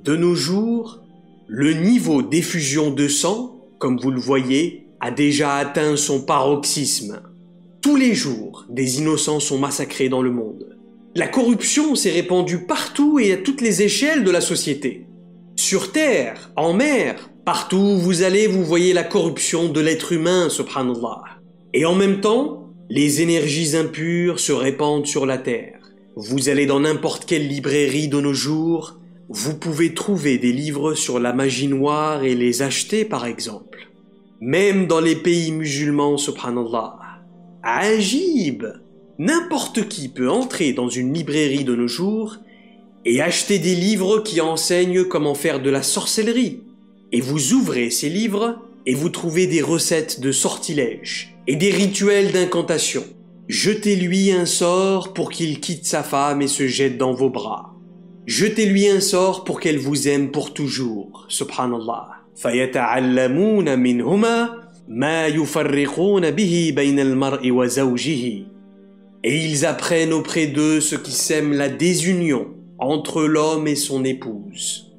De nos jours, le niveau d'effusion de sang, comme vous le voyez, a déjà atteint son paroxysme. Tous les jours, des innocents sont massacrés dans le monde. La corruption s'est répandue partout et à toutes les échelles de la société. Sur terre, en mer, partout où vous allez, vous voyez la corruption de l'être humain, subhanallah. Et en même temps, les énergies impures se répandent sur la terre. Vous allez dans n'importe quelle librairie de nos jours, vous pouvez trouver des livres sur la magie noire et les acheter par exemple. Même dans les pays musulmans, subhanallah. Ajib N'importe qui peut entrer dans une librairie de nos jours et acheter des livres qui enseignent comment faire de la sorcellerie. Et vous ouvrez ces livres et vous trouvez des recettes de sortilèges et des rituels d'incantation. Jetez-lui un sort pour qu'il quitte sa femme et se jette dans vos bras. Jetez-lui un sort pour qu'elle vous aime pour toujours. Subhanallah. فيتعلمون منهما ما يفرقون به بين المرء وزوجه. Et ils apprennent auprès d'eux ce qui sème la désunion entre l'homme et son épouse.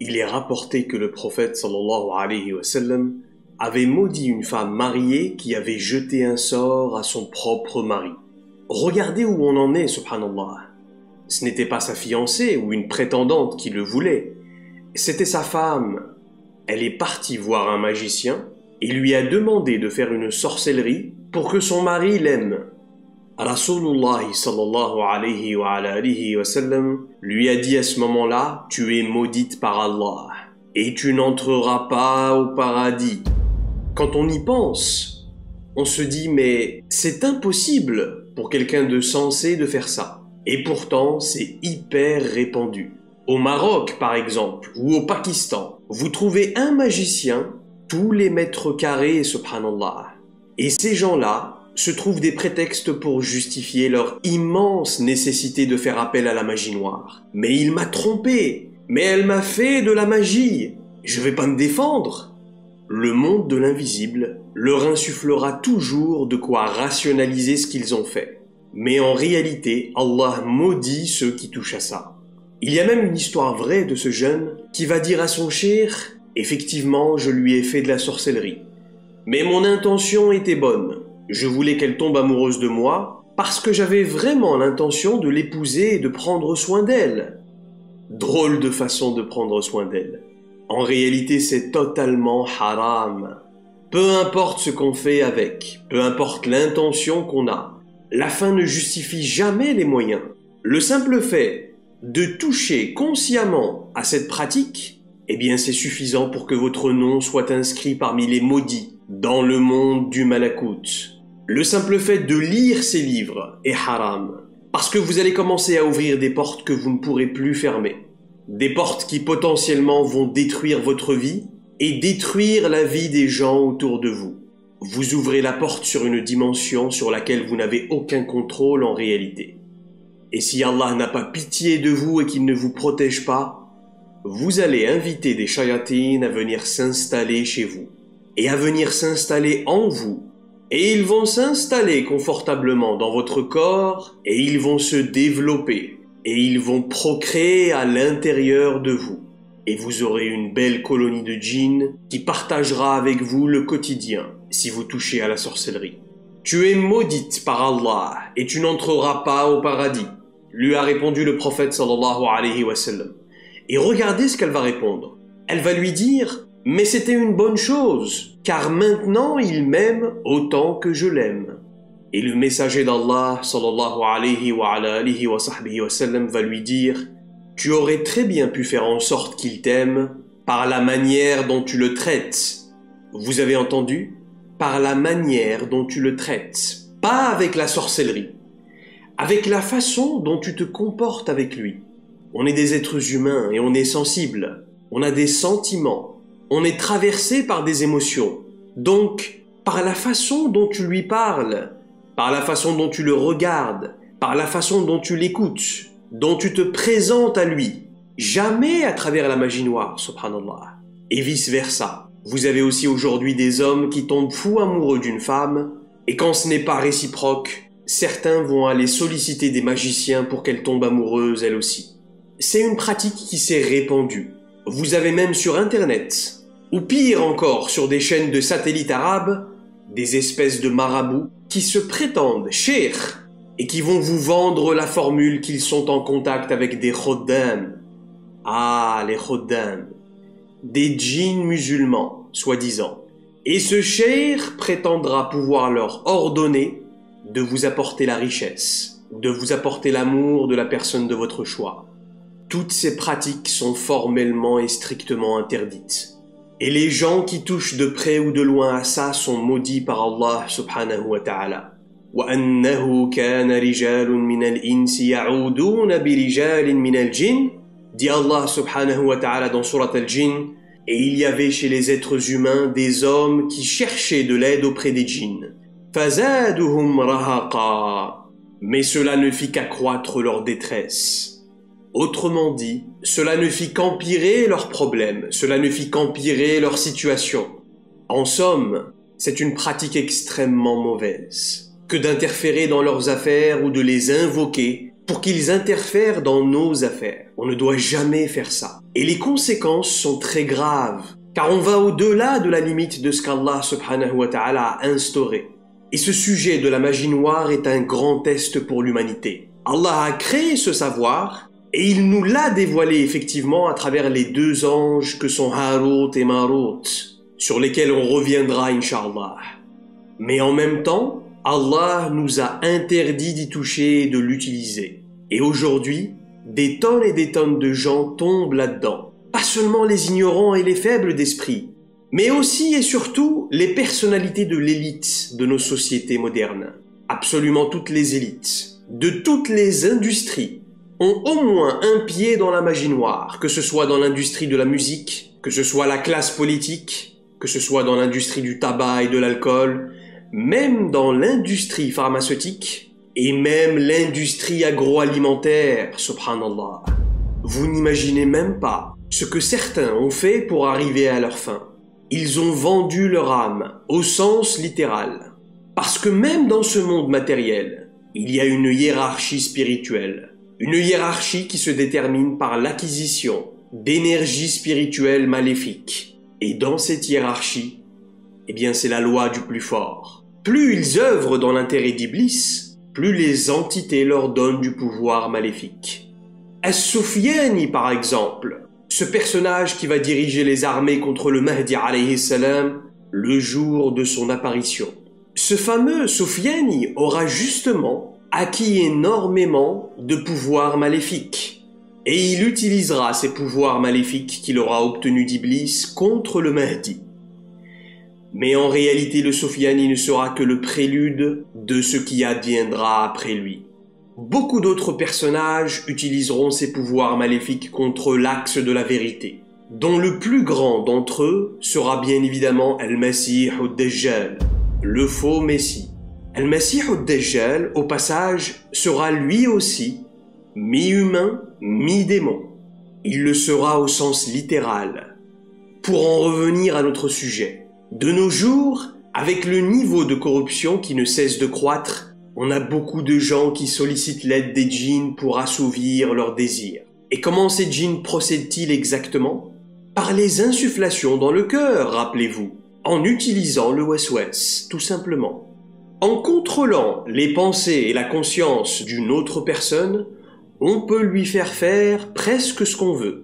Il est rapporté que le prophète sallallahu alayhi wa avait maudit une femme mariée qui avait jeté un sort à son propre mari. Regardez où on en est, subhanallah. Ce n'était pas sa fiancée ou une prétendante qui le voulait, c'était sa femme. Elle est partie voir un magicien et lui a demandé de faire une sorcellerie pour que son mari l'aime. Rasulullah lui a dit à ce moment-là, tu es maudite par Allah et tu n'entreras pas au paradis. Quand on y pense, on se dit mais c'est impossible pour quelqu'un de sensé de faire ça. Et pourtant, c'est hyper répandu. Au Maroc, par exemple, ou au Pakistan, vous trouvez un magicien tous les mètres carrés, subhanallah. Et ces gens-là se trouvent des prétextes pour justifier leur immense nécessité de faire appel à la magie noire. Mais il m'a trompé. Mais elle m'a fait de la magie. Je vais pas me défendre le monde de l'invisible leur insufflera toujours de quoi rationaliser ce qu'ils ont fait. Mais en réalité, Allah maudit ceux qui touchent à ça. Il y a même une histoire vraie de ce jeune qui va dire à son cher Effectivement, je lui ai fait de la sorcellerie. Mais mon intention était bonne. Je voulais qu'elle tombe amoureuse de moi parce que j'avais vraiment l'intention de l'épouser et de prendre soin d'elle. Drôle de façon de prendre soin d'elle. En réalité, c'est totalement haram. Peu importe ce qu'on fait avec, peu importe l'intention qu'on a, la fin ne justifie jamais les moyens. Le simple fait de toucher consciemment à cette pratique, eh bien c'est suffisant pour que votre nom soit inscrit parmi les maudits dans le monde du malakout. Le simple fait de lire ces livres est haram, parce que vous allez commencer à ouvrir des portes que vous ne pourrez plus fermer. Des portes qui potentiellement vont détruire votre vie et détruire la vie des gens autour de vous. Vous ouvrez la porte sur une dimension sur laquelle vous n'avez aucun contrôle en réalité. Et si Allah n'a pas pitié de vous et qu'il ne vous protège pas, vous allez inviter des shayatines à venir s'installer chez vous et à venir s'installer en vous. Et ils vont s'installer confortablement dans votre corps et ils vont se développer et ils vont procréer à l'intérieur de vous. Et vous aurez une belle colonie de djinns qui partagera avec vous le quotidien si vous touchez à la sorcellerie. Tu es maudite par Allah et tu n'entreras pas au paradis, lui a répondu le prophète. Et regardez ce qu'elle va répondre. Elle va lui dire, mais c'était une bonne chose, car maintenant il m'aime autant que je l'aime. Et le messager d'Allah sallallahu alayhi wa wa sallam va lui dire Tu aurais très bien pu faire en sorte qu'il t'aime par la manière dont tu le traites. Vous avez entendu? Par la manière dont tu le traites. Pas avec la sorcellerie. Avec la façon dont tu te comportes avec lui. On est des êtres humains et on est sensible. On a des sentiments. On est traversé par des émotions. Donc, par la façon dont tu lui parles, par la façon dont tu le regardes, par la façon dont tu l'écoutes, dont tu te présentes à lui, jamais à travers la magie noire, subhanallah. Et vice versa. Vous avez aussi aujourd'hui des hommes qui tombent fous amoureux d'une femme, et quand ce n'est pas réciproque, certains vont aller solliciter des magiciens pour qu'elle tombe amoureuse elle aussi. C'est une pratique qui s'est répandue. Vous avez même sur Internet, ou pire encore sur des chaînes de satellites arabes, des espèces de marabouts qui se prétendent chers et qui vont vous vendre la formule qu'ils sont en contact avec des khoddam. Ah, les khoddam. Des djinns musulmans, soi-disant. Et ce cher prétendra pouvoir leur ordonner de vous apporter la richesse, de vous apporter l'amour de la personne de votre choix. Toutes ces pratiques sont formellement et strictement interdites. Et les gens qui touchent de près ou de loin à ça sont maudits par Allah subhanahu wa ta'ala. وأنه كان رجال من الإنس يعودون برجال من الجن dit Allah subhanahu wa ta'ala dans Surat al-Jinn et il y avait chez les êtres humains des hommes qui cherchaient de l'aide auprès des djinns. فزادهم رهقا mais cela ne fit qu'accroître leur détresse. Autrement dit, cela ne fit qu'empirer leurs problèmes, cela ne fit qu'empirer leur situation. En somme, c'est une pratique extrêmement mauvaise que d'interférer dans leurs affaires ou de les invoquer pour qu'ils interfèrent dans nos affaires. On ne doit jamais faire ça. Et les conséquences sont très graves, car on va au-delà de la limite de ce qu'Allah subhanahu wa ta'ala a instauré. Et ce sujet de la magie noire est un grand test pour l'humanité. Allah a créé ce savoir et il nous l'a dévoilé effectivement à travers les deux anges que sont Harut et Marut, sur lesquels on reviendra, inshallah. Mais en même temps, Allah nous a interdit d'y toucher et de l'utiliser. Et aujourd'hui, des tonnes et des tonnes de gens tombent là-dedans. Pas seulement les ignorants et les faibles d'esprit, mais aussi et surtout les personnalités de l'élite de nos sociétés modernes. Absolument toutes les élites, de toutes les industries, ont au moins un pied dans la magie noire, que ce soit dans l'industrie de la musique, que ce soit la classe politique, que ce soit dans l'industrie du tabac et de l'alcool, même dans l'industrie pharmaceutique et même l'industrie agroalimentaire, subhanallah. Vous n'imaginez même pas ce que certains ont fait pour arriver à leur fin. Ils ont vendu leur âme au sens littéral. Parce que même dans ce monde matériel, il y a une hiérarchie spirituelle. Une hiérarchie qui se détermine par l'acquisition d'énergie spirituelle maléfique. Et dans cette hiérarchie, eh bien c'est la loi du plus fort. Plus ils œuvrent dans l'intérêt d'Iblis, plus les entités leur donnent du pouvoir maléfique. As-Sufyani par exemple, ce personnage qui va diriger les armées contre le Mahdi le jour de son apparition. Ce fameux Sufyani aura justement acquis énormément de pouvoirs maléfiques. Et il utilisera ces pouvoirs maléfiques qu'il aura obtenus d'Iblis contre le Mahdi. Mais en réalité, le Sophiani ne sera que le prélude de ce qui adviendra après lui. Beaucoup d'autres personnages utiliseront ces pouvoirs maléfiques contre l'axe de la vérité, dont le plus grand d'entre eux sera bien évidemment El-Masih dajjal le faux Messie. Al-Masih al-Dajjal, au passage, sera lui aussi mi-humain, mi-démon. Il le sera au sens littéral. Pour en revenir à notre sujet, de nos jours, avec le niveau de corruption qui ne cesse de croître, on a beaucoup de gens qui sollicitent l'aide des djinns pour assouvir leurs désirs. Et comment ces djinns procèdent-ils exactement? Par les insufflations dans le cœur, rappelez-vous, en utilisant le West-West, tout simplement. En contrôlant les pensées et la conscience d'une autre personne, on peut lui faire faire presque ce qu'on veut.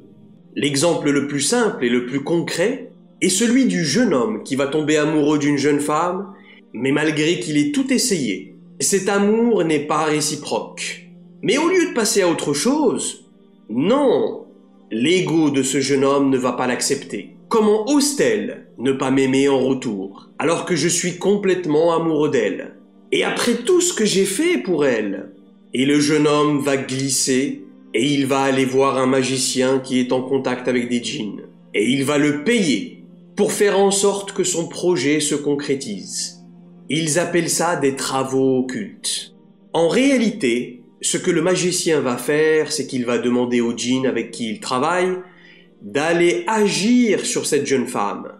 L'exemple le plus simple et le plus concret est celui du jeune homme qui va tomber amoureux d'une jeune femme, mais malgré qu'il ait tout essayé, cet amour n'est pas réciproque. Mais au lieu de passer à autre chose, non, l'ego de ce jeune homme ne va pas l'accepter. Comment ose-t-elle ne pas m'aimer en retour, alors que je suis complètement amoureux d'elle Et après tout ce que j'ai fait pour elle Et le jeune homme va glisser, et il va aller voir un magicien qui est en contact avec des djinns. Et il va le payer pour faire en sorte que son projet se concrétise. Ils appellent ça des travaux occultes. En réalité, ce que le magicien va faire, c'est qu'il va demander au djinn avec qui il travaille d'aller agir sur cette jeune femme.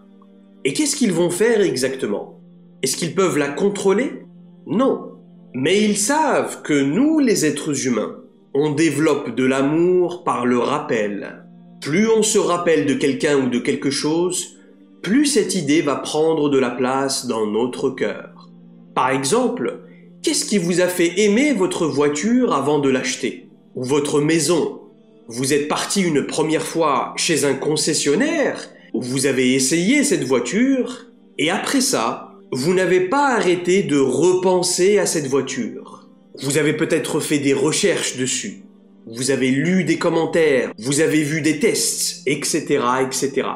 Et qu'est-ce qu'ils vont faire exactement? Est-ce qu'ils peuvent la contrôler? Non. Mais ils savent que nous, les êtres humains, on développe de l'amour par le rappel. Plus on se rappelle de quelqu'un ou de quelque chose, plus cette idée va prendre de la place dans notre cœur. Par exemple, qu'est-ce qui vous a fait aimer votre voiture avant de l'acheter? Ou votre maison? Vous êtes parti une première fois chez un concessionnaire vous avez essayé cette voiture et après ça, vous n'avez pas arrêté de repenser à cette voiture. Vous avez peut-être fait des recherches dessus. Vous avez lu des commentaires, vous avez vu des tests, etc., etc.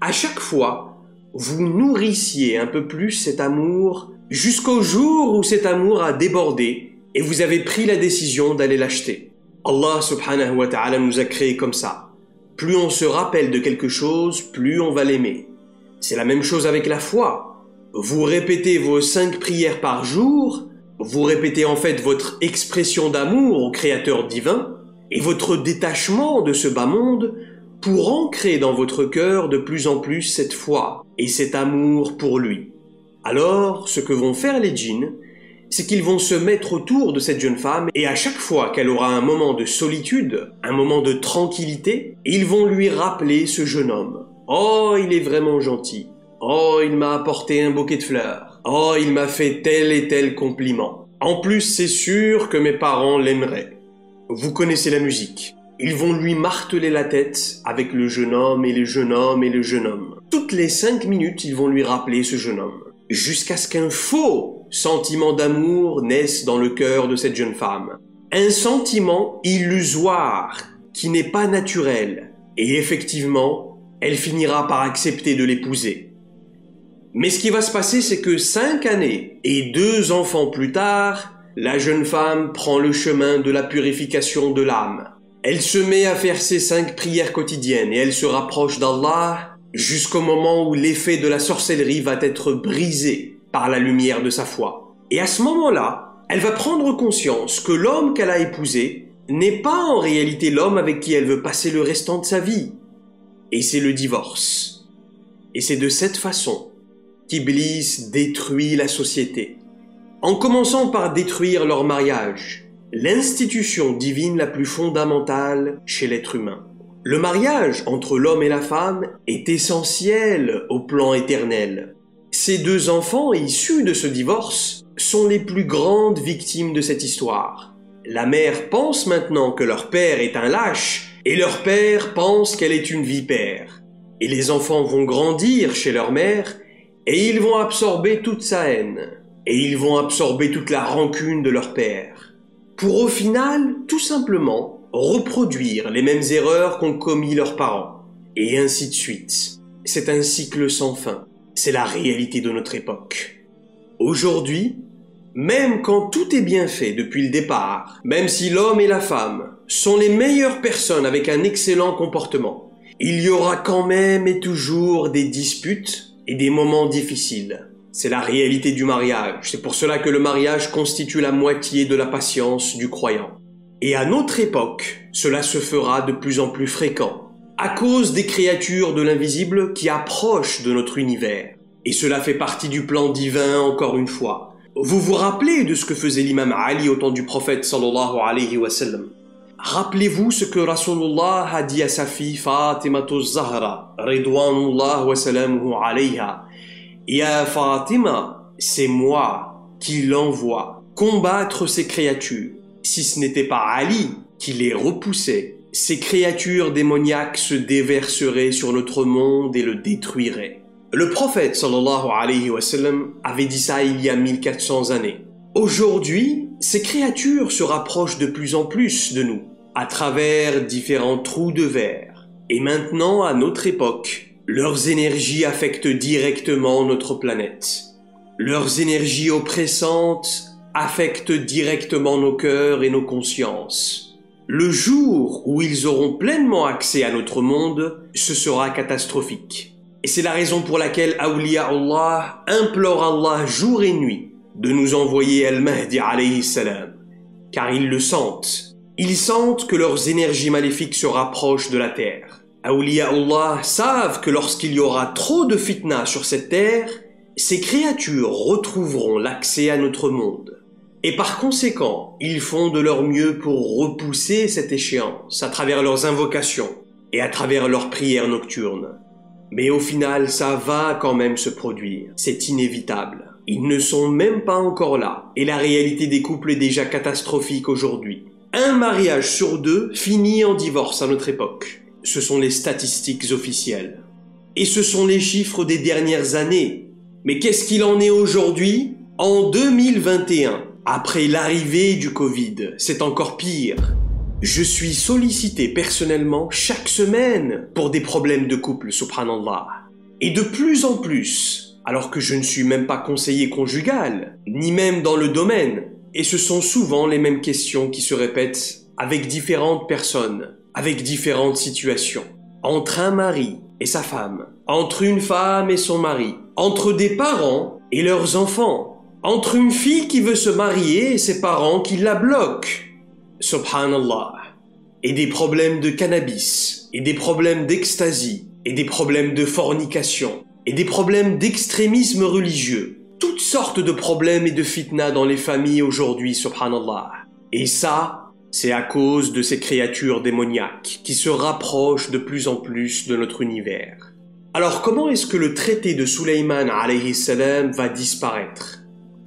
À chaque fois, vous nourrissiez un peu plus cet amour jusqu'au jour où cet amour a débordé et vous avez pris la décision d'aller l'acheter. Allah subhanahu wa ta'ala nous a créés comme ça. Plus on se rappelle de quelque chose, plus on va l'aimer. C'est la même chose avec la foi. Vous répétez vos cinq prières par jour, vous répétez en fait votre expression d'amour au Créateur divin et votre détachement de ce bas monde pour ancrer dans votre cœur de plus en plus cette foi et cet amour pour lui. Alors, ce que vont faire les djinns, c'est qu'ils vont se mettre autour de cette jeune femme et à chaque fois qu'elle aura un moment de solitude, un moment de tranquillité, ils vont lui rappeler ce jeune homme. Oh, il est vraiment gentil. Oh, il m'a apporté un bouquet de fleurs. Oh, il m'a fait tel et tel compliment. En plus, c'est sûr que mes parents l'aimeraient. Vous connaissez la musique. Ils vont lui marteler la tête avec le jeune homme et le jeune homme et le jeune homme. Toutes les cinq minutes, ils vont lui rappeler ce jeune homme. Jusqu'à ce qu'un faux sentiment d'amour naisse dans le cœur de cette jeune femme. Un sentiment illusoire qui n'est pas naturel. Et effectivement, elle finira par accepter de l'épouser. Mais ce qui va se passer, c'est que cinq années et deux enfants plus tard, la jeune femme prend le chemin de la purification de l'âme. Elle se met à faire ses cinq prières quotidiennes et elle se rapproche d'Allah jusqu'au moment où l'effet de la sorcellerie va être brisé par la lumière de sa foi. Et à ce moment-là, elle va prendre conscience que l'homme qu'elle a épousé n'est pas en réalité l'homme avec qui elle veut passer le restant de sa vie. Et c'est le divorce. Et c'est de cette façon qu'Iblis détruit la société. En commençant par détruire leur mariage, l'institution divine la plus fondamentale chez l'être humain. Le mariage entre l'homme et la femme est essentiel au plan éternel. Ces deux enfants issus de ce divorce sont les plus grandes victimes de cette histoire. La mère pense maintenant que leur père est un lâche et leur père pense qu'elle est une vipère. Et les enfants vont grandir chez leur mère et ils vont absorber toute sa haine et ils vont absorber toute la rancune de leur père. Pour au final, tout simplement, reproduire les mêmes erreurs qu'ont commis leurs parents, et ainsi de suite. C'est un cycle sans fin. C'est la réalité de notre époque. Aujourd'hui, même quand tout est bien fait depuis le départ, même si l'homme et la femme sont les meilleures personnes avec un excellent comportement, il y aura quand même et toujours des disputes et des moments difficiles. C'est la réalité du mariage. C'est pour cela que le mariage constitue la moitié de la patience du croyant. Et à notre époque, cela se fera de plus en plus fréquent, à cause des créatures de l'invisible qui approchent de notre univers. Et cela fait partie du plan divin encore une fois. Vous vous rappelez de ce que faisait l'imam Ali au temps du prophète sallallahu alayhi wa sallam? Rappelez-vous ce que Rasulullah a dit à sa fille Fatima Zahra, Ridwanullah wa salamuhu alayha. Ya Fatima, c'est moi qui l'envoie combattre ces créatures si ce n'était pas Ali qui les repoussait, ces créatures démoniaques se déverseraient sur notre monde et le détruiraient. Le prophète sallallahu alayhi wa sallam avait dit ça il y a 1400 années. Aujourd'hui, ces créatures se rapprochent de plus en plus de nous, à travers différents trous de verre. Et maintenant, à notre époque, leurs énergies affectent directement notre planète. Leurs énergies oppressantes affectent directement nos cœurs et nos consciences. Le jour où ils auront pleinement accès à notre monde, ce sera catastrophique. Et c'est la raison pour laquelle Awliya Allah implore Allah jour et nuit de nous envoyer Al-Mahdi alayhi salam. Car ils le sentent. Ils sentent que leurs énergies maléfiques se rapprochent de la terre. Awliya Allah savent que lorsqu'il y aura trop de fitna sur cette terre, ces créatures retrouveront l'accès à notre monde. Et par conséquent, ils font de leur mieux pour repousser cette échéance à travers leurs invocations et à travers leurs prières nocturnes. Mais au final, ça va quand même se produire. C'est inévitable. Ils ne sont même pas encore là. Et la réalité des couples est déjà catastrophique aujourd'hui. Un mariage sur deux finit en divorce à notre époque. Ce sont les statistiques officielles. Et ce sont les chiffres des dernières années. Mais qu'est-ce qu'il en est aujourd'hui? En 2021, Après l'arrivée du Covid, c'est encore pire. Je suis sollicité personnellement chaque semaine pour des problèmes de couple, subhanallah. Et de plus en plus, alors que je ne suis même pas conseiller conjugal, ni même dans le domaine, et ce sont souvent les mêmes questions qui se répètent avec différentes personnes, avec différentes situations. Entre un mari et sa femme, entre une femme et son mari, entre des parents et leurs enfants, entre une fille qui veut se marier et ses parents qui la bloquent. Subhanallah. Et des problèmes de cannabis, et des problèmes d'extasie, et des problèmes de fornication, et des problèmes d'extrémisme religieux. Toutes sortes de problèmes et de fitna dans les familles aujourd'hui, subhanallah. Et ça, c'est à cause de ces créatures démoniaques qui se rapprochent de plus en plus de notre univers. Alors comment est-ce que le traité de alayhi salam va disparaître?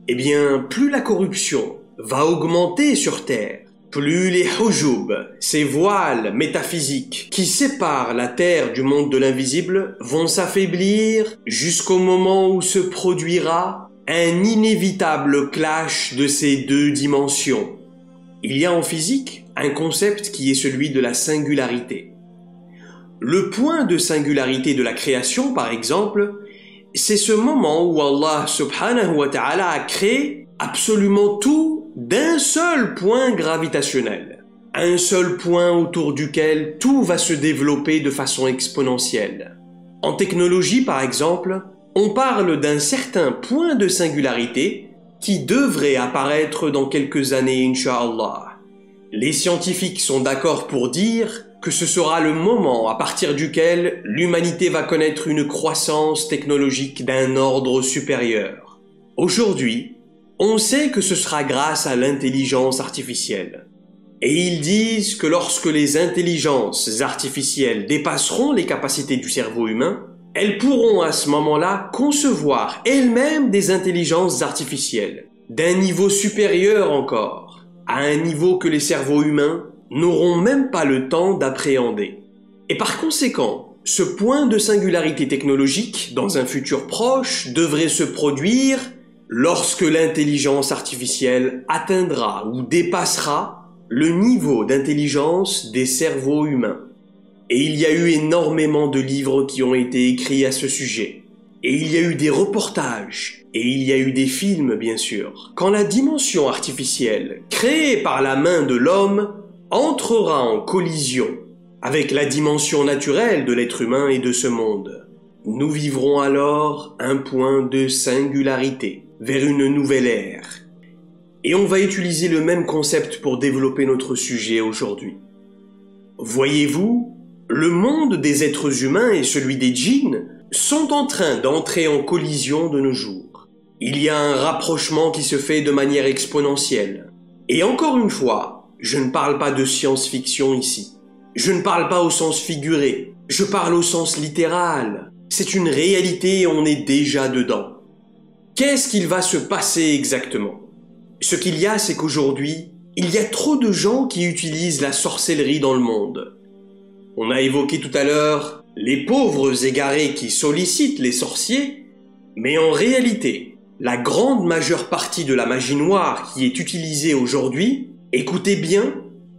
Eh bien, plus la corruption va augmenter sur Terre, plus les hujub, ces voiles métaphysiques qui séparent la Terre du monde de l'invisible, vont s'affaiblir jusqu'au moment où se produira un inévitable clash de ces deux dimensions. Il y a en physique un concept qui est celui de la singularité. Le point de singularité de la création, par exemple, c'est ce moment où Allah subhanahu wa ta'ala a créé absolument tout d'un seul point gravitationnel. Un seul point autour duquel tout va se développer de façon exponentielle. En technologie, par exemple, on parle d'un certain point de singularité qui devrait apparaître dans quelques années, Inch'Allah. Les scientifiques sont d'accord pour dire que ce sera le moment à partir duquel l'humanité va connaître une croissance technologique d'un ordre supérieur. Aujourd'hui, on sait que ce sera grâce à l'intelligence artificielle. Et ils disent que lorsque les intelligences artificielles dépasseront les capacités du cerveau humain, elles pourront à ce moment-là concevoir elles-mêmes des intelligences artificielles, d'un niveau supérieur encore, à un niveau que les cerveaux humains n'auront même pas le temps d'appréhender. Et par conséquent, ce point de singularité technologique, dans un futur proche, devrait se produire lorsque l'intelligence artificielle atteindra ou dépassera le niveau d'intelligence des cerveaux humains. Et il y a eu énormément de livres qui ont été écrits à ce sujet. Et il y a eu des reportages. Et il y a eu des films, bien sûr. Quand la dimension artificielle, créée par la main de l'homme, entrera en collision avec la dimension naturelle de l'être humain et de ce monde. Nous vivrons alors un point de singularité vers une nouvelle ère. Et on va utiliser le même concept pour développer notre sujet aujourd'hui. Voyez-vous, le monde des êtres humains et celui des djinns sont en train d'entrer en collision de nos jours. Il y a un rapprochement qui se fait de manière exponentielle. Et encore une fois, je ne parle pas de science-fiction ici. Je ne parle pas au sens figuré. Je parle au sens littéral. C'est une réalité et on est déjà dedans. Qu'est-ce qu'il va se passer exactement? Ce qu'il y a, c'est qu'aujourd'hui, il y a trop de gens qui utilisent la sorcellerie dans le monde. On a évoqué tout à l'heure les pauvres égarés qui sollicitent les sorciers, mais en réalité, la grande majeure partie de la magie noire qui est utilisée aujourd'hui Écoutez bien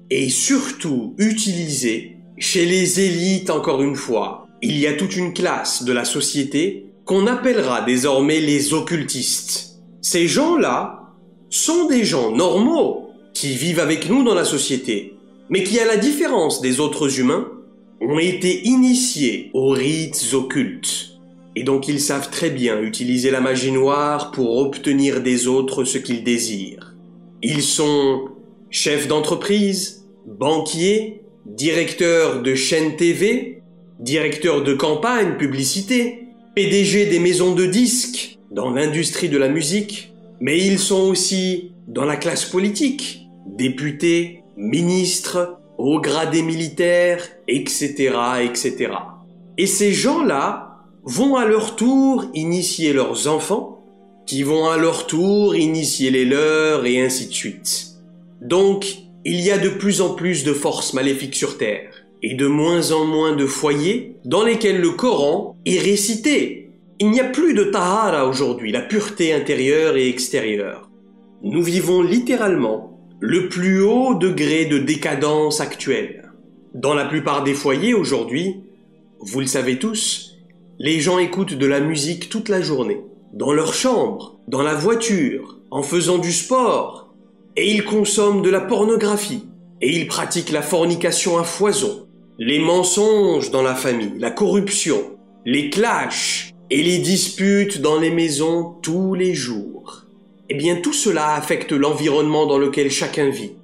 et surtout utilisez chez les élites encore une fois. Il y a toute une classe de la société qu'on appellera désormais les occultistes. Ces gens-là sont des gens normaux qui vivent avec nous dans la société, mais qui, à la différence des autres humains, ont été initiés aux rites occultes. Et donc ils savent très bien utiliser la magie noire pour obtenir des autres ce qu'ils désirent. Ils sont chef d'entreprise, banquier, directeur de chaîne TV, directeur de campagne, publicité, PDG des maisons de disques, dans l'industrie de la musique, mais ils sont aussi dans la classe politique, députés, ministres, hauts gradés militaires, etc., etc. Et ces gens-là vont à leur tour initier leurs enfants, qui vont à leur tour initier les leurs, et ainsi de suite. Donc, il y a de plus en plus de forces maléfiques sur Terre, et de moins en moins de foyers dans lesquels le Coran est récité. Il n'y a plus de tahara aujourd'hui, la pureté intérieure et extérieure. nous vivons littéralement le plus haut degré de décadence actuelle. Dans la plupart des foyers aujourd'hui, vous le savez tous, les gens écoutent de la musique toute la journée, dans leur chambre, dans la voiture, en faisant du sport, et ils consomment de la pornographie, et ils pratiquent la fornication à foison, les mensonges dans la famille, la corruption, les clashs et les disputes dans les maisons tous les jours. Eh bien tout cela affecte l'environnement dans lequel chacun vit.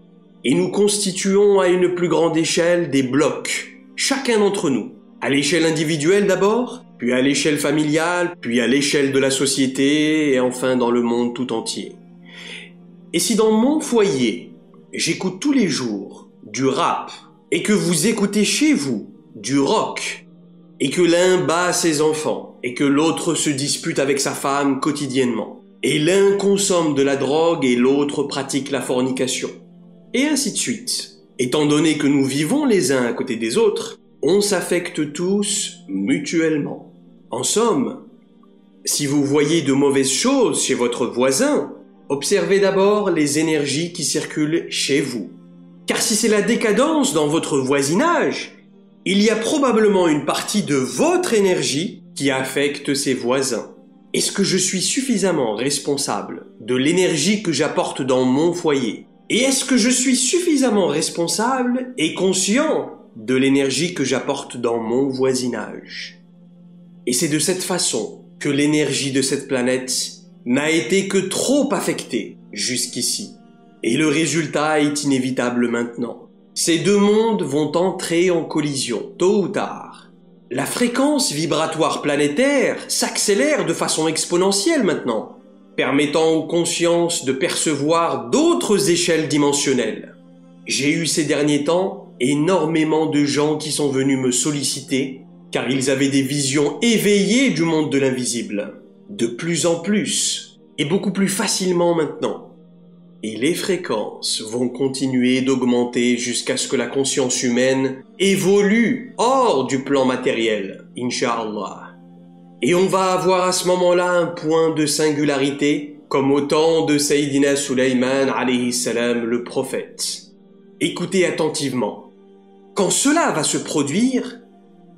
Et nous constituons à une plus grande échelle des blocs, chacun d'entre nous. À l'échelle individuelle d'abord, puis à l'échelle familiale, puis à l'échelle de la société, et enfin dans le monde tout entier. Et si dans mon foyer, j'écoute tous les jours du rap, et que vous écoutez chez vous du rock, et que l'un bat ses enfants, et que l'autre se dispute avec sa femme quotidiennement, et l'un consomme de la drogue et l'autre pratique la fornication, et ainsi de suite. Étant donné que nous vivons les uns à côté des autres, on s'affecte tous mutuellement. En somme, si vous voyez de mauvaises choses chez votre voisin, observez d'abord les énergies qui circulent chez vous. Car si c'est la décadence dans votre voisinage, il y a probablement une partie de votre énergie qui affecte ses voisins. Est-ce que je suis suffisamment responsable de l'énergie que j'apporte dans mon foyer? Et est-ce que je suis suffisamment responsable et conscient de l'énergie que j'apporte dans mon voisinage? Et c'est de cette façon que l'énergie de cette planète n'a été que trop affectée jusqu'ici. Et le résultat est inévitable maintenant. Ces deux mondes vont entrer en collision, tôt ou tard. La fréquence vibratoire planétaire s'accélère de façon exponentielle maintenant, permettant aux consciences de percevoir d'autres échelles dimensionnelles. J'ai eu ces derniers temps énormément de gens qui sont venus me solliciter car ils avaient des visions éveillées du monde de l'invisible. De plus en plus, et beaucoup plus facilement maintenant et les fréquences vont continuer d'augmenter jusqu'à ce que la conscience humaine évolue hors du plan matériel, inshallah. Et on va avoir à ce moment-là un point de singularité, comme au temps de Sayyidina Sulaiman salam, le prophète. Écoutez attentivement. Quand cela va se produire,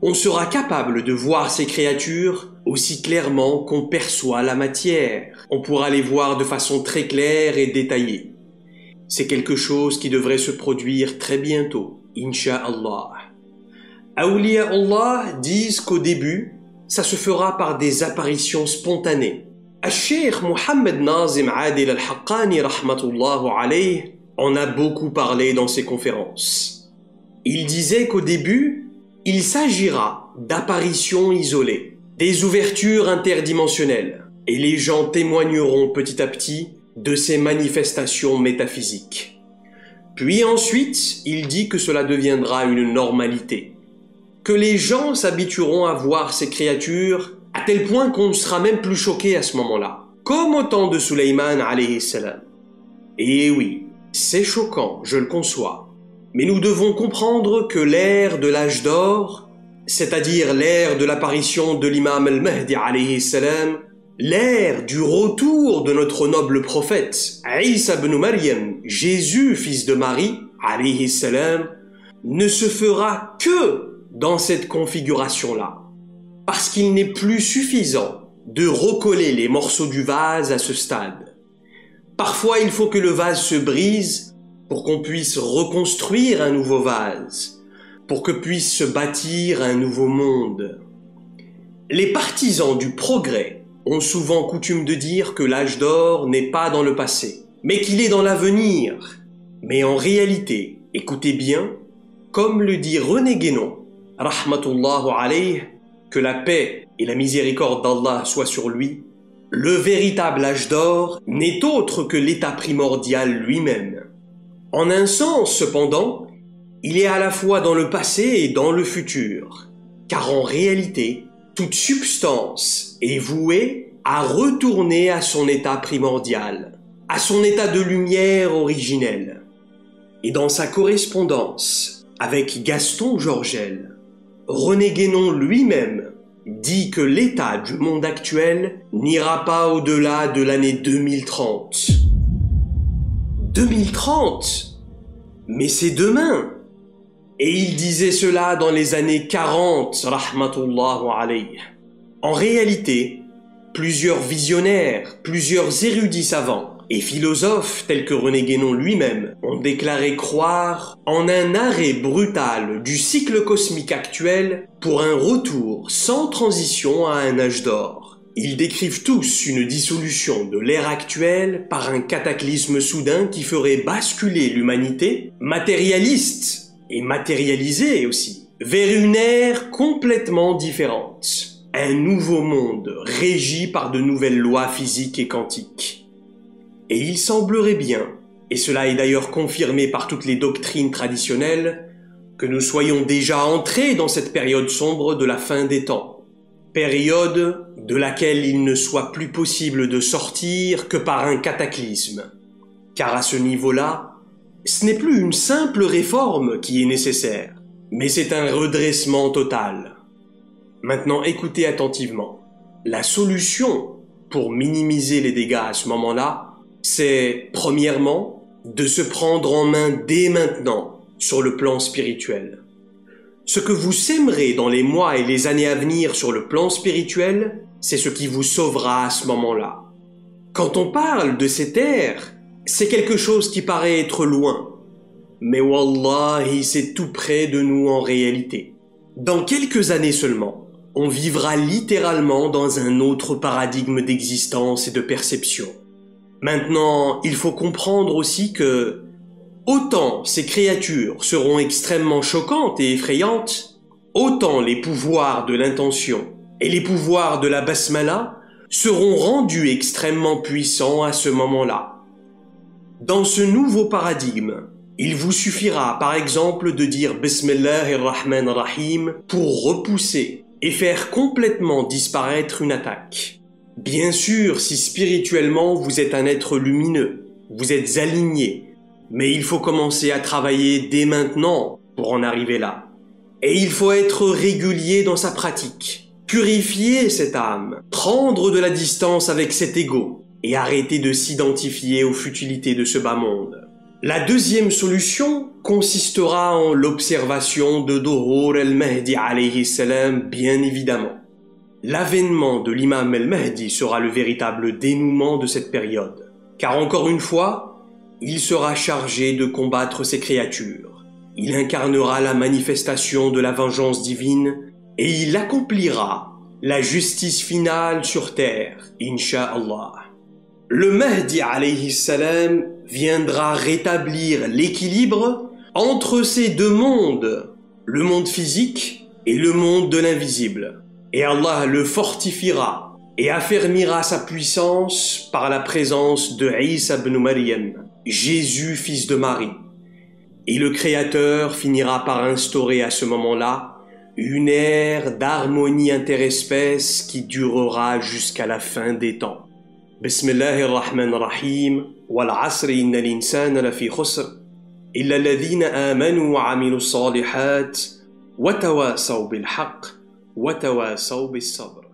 on sera capable de voir ces créatures aussi clairement qu'on perçoit la matière. On pourra les voir de façon très claire et détaillée. C'est quelque chose qui devrait se produire très bientôt, Inch'Allah. Awliya Allah disent qu'au début, ça se fera par des apparitions spontanées. Al-Sheikh Muhammad Nazim Adil al-Haqqani alayh en a beaucoup parlé dans ses conférences. Il disait qu'au début, il s'agira d'apparitions isolées, des ouvertures interdimensionnelles, et les gens témoigneront petit à petit de ces manifestations métaphysiques. Puis ensuite, il dit que cela deviendra une normalité, que les gens s'habitueront à voir ces créatures à tel point qu'on ne sera même plus choqué à ce moment-là, comme au temps de Suleyman salam. Et oui, c'est choquant, je le conçois, mais nous devons comprendre que l'ère de l'âge d'or, c'est-à-dire l'ère de l'apparition de l'imam al-Mahdi l'ère du retour de notre noble prophète, Isa ibn Maryam, Jésus, fils de Marie, alayhi ne se fera que dans cette configuration-là. Parce qu'il n'est plus suffisant de recoller les morceaux du vase à ce stade. Parfois, il faut que le vase se brise pour qu'on puisse reconstruire un nouveau vase, pour que puisse se bâtir un nouveau monde. Les partisans du progrès ont souvent coutume de dire que l'âge d'or n'est pas dans le passé, mais qu'il est dans l'avenir. Mais en réalité, écoutez bien, comme le dit René Guénon, rahmatullahu alayh, que la paix et la miséricorde d'Allah soient sur lui, le véritable âge d'or n'est autre que l'état primordial lui-même. En un sens, cependant, il est à la fois dans le passé et dans le futur, car en réalité, toute substance est vouée à retourner à son état primordial, à son état de lumière originel. Et dans sa correspondance avec Gaston Georgel, René Guénon lui-même dit que l'état du monde actuel n'ira pas au-delà de l'année 2030. 2030 Mais c'est demain Et il disait cela dans les années 40, rahmatullah alayh. En réalité, plusieurs visionnaires, plusieurs érudits savants et philosophes tels que René Guénon lui-même ont déclaré croire en un arrêt brutal du cycle cosmique actuel pour un retour sans transition à un âge d'or. Ils décrivent tous une dissolution de l'ère actuelle par un cataclysme soudain qui ferait basculer l'humanité, matérialiste et matérialisée aussi, vers une ère complètement différente. Un nouveau monde régi par de nouvelles lois physiques et quantiques. Et il semblerait bien, et cela est d'ailleurs confirmé par toutes les doctrines traditionnelles, que nous soyons déjà entrés dans cette période sombre de la fin des temps, période de laquelle il ne soit plus possible de sortir que par un cataclysme. Car à ce niveau-là, ce n'est plus une simple réforme qui est nécessaire, mais c'est un redressement total. Maintenant écoutez attentivement. La solution pour minimiser les dégâts à ce moment-là, c'est premièrement de se prendre en main dès maintenant sur le plan spirituel. Ce que vous sèmerez dans les mois et les années à venir sur le plan spirituel, c'est ce qui vous sauvera à ce moment-là. Quand on parle de cette ère, c'est quelque chose qui paraît être loin. Mais wallahi, c'est tout près de nous en réalité. Dans quelques années seulement, on vivra littéralement dans un autre paradigme d'existence et de perception. Maintenant, il faut comprendre aussi que autant ces créatures seront extrêmement choquantes et effrayantes, autant les pouvoirs de l'intention et les pouvoirs de la basmala seront rendus extrêmement puissants à ce moment-là. Dans ce nouveau paradigme, il vous suffira par exemple de dire Bismillah rahman rahim pour repousser et faire complètement disparaître une attaque. Bien sûr, si spirituellement vous êtes un être lumineux, vous êtes aligné, mais il faut commencer à travailler dès maintenant pour en arriver là. Et il faut être régulier dans sa pratique, purifier cette âme, prendre de la distance avec cet ego et arrêter de s'identifier aux futilités de ce bas monde. La deuxième solution consistera en l'observation de Dohor el-Mahdi salam bien évidemment. L'avènement de l'imam el-Mahdi sera le véritable dénouement de cette période. Car encore une fois, il sera chargé de combattre ces créatures. Il incarnera la manifestation de la vengeance divine et il accomplira la justice finale sur terre, Inch'Allah. Le Mahdi alayhi salam viendra rétablir l'équilibre entre ces deux mondes, le monde physique et le monde de l'invisible et Allah le fortifiera et affermira sa puissance par la présence de Isa ibn Maryam, Jésus fils de Marie. Et le Créateur finira par instaurer à ce moment-là une ère d'harmonie interespèce qui durera jusqu'à la fin des temps. Bismillahirrahmanirrahim. Wal asri inna l'insana lafi khusr. Illa alladhina amanu wa amilu salihat. Wa tawasaw bil haqq وتواصوا بالصبر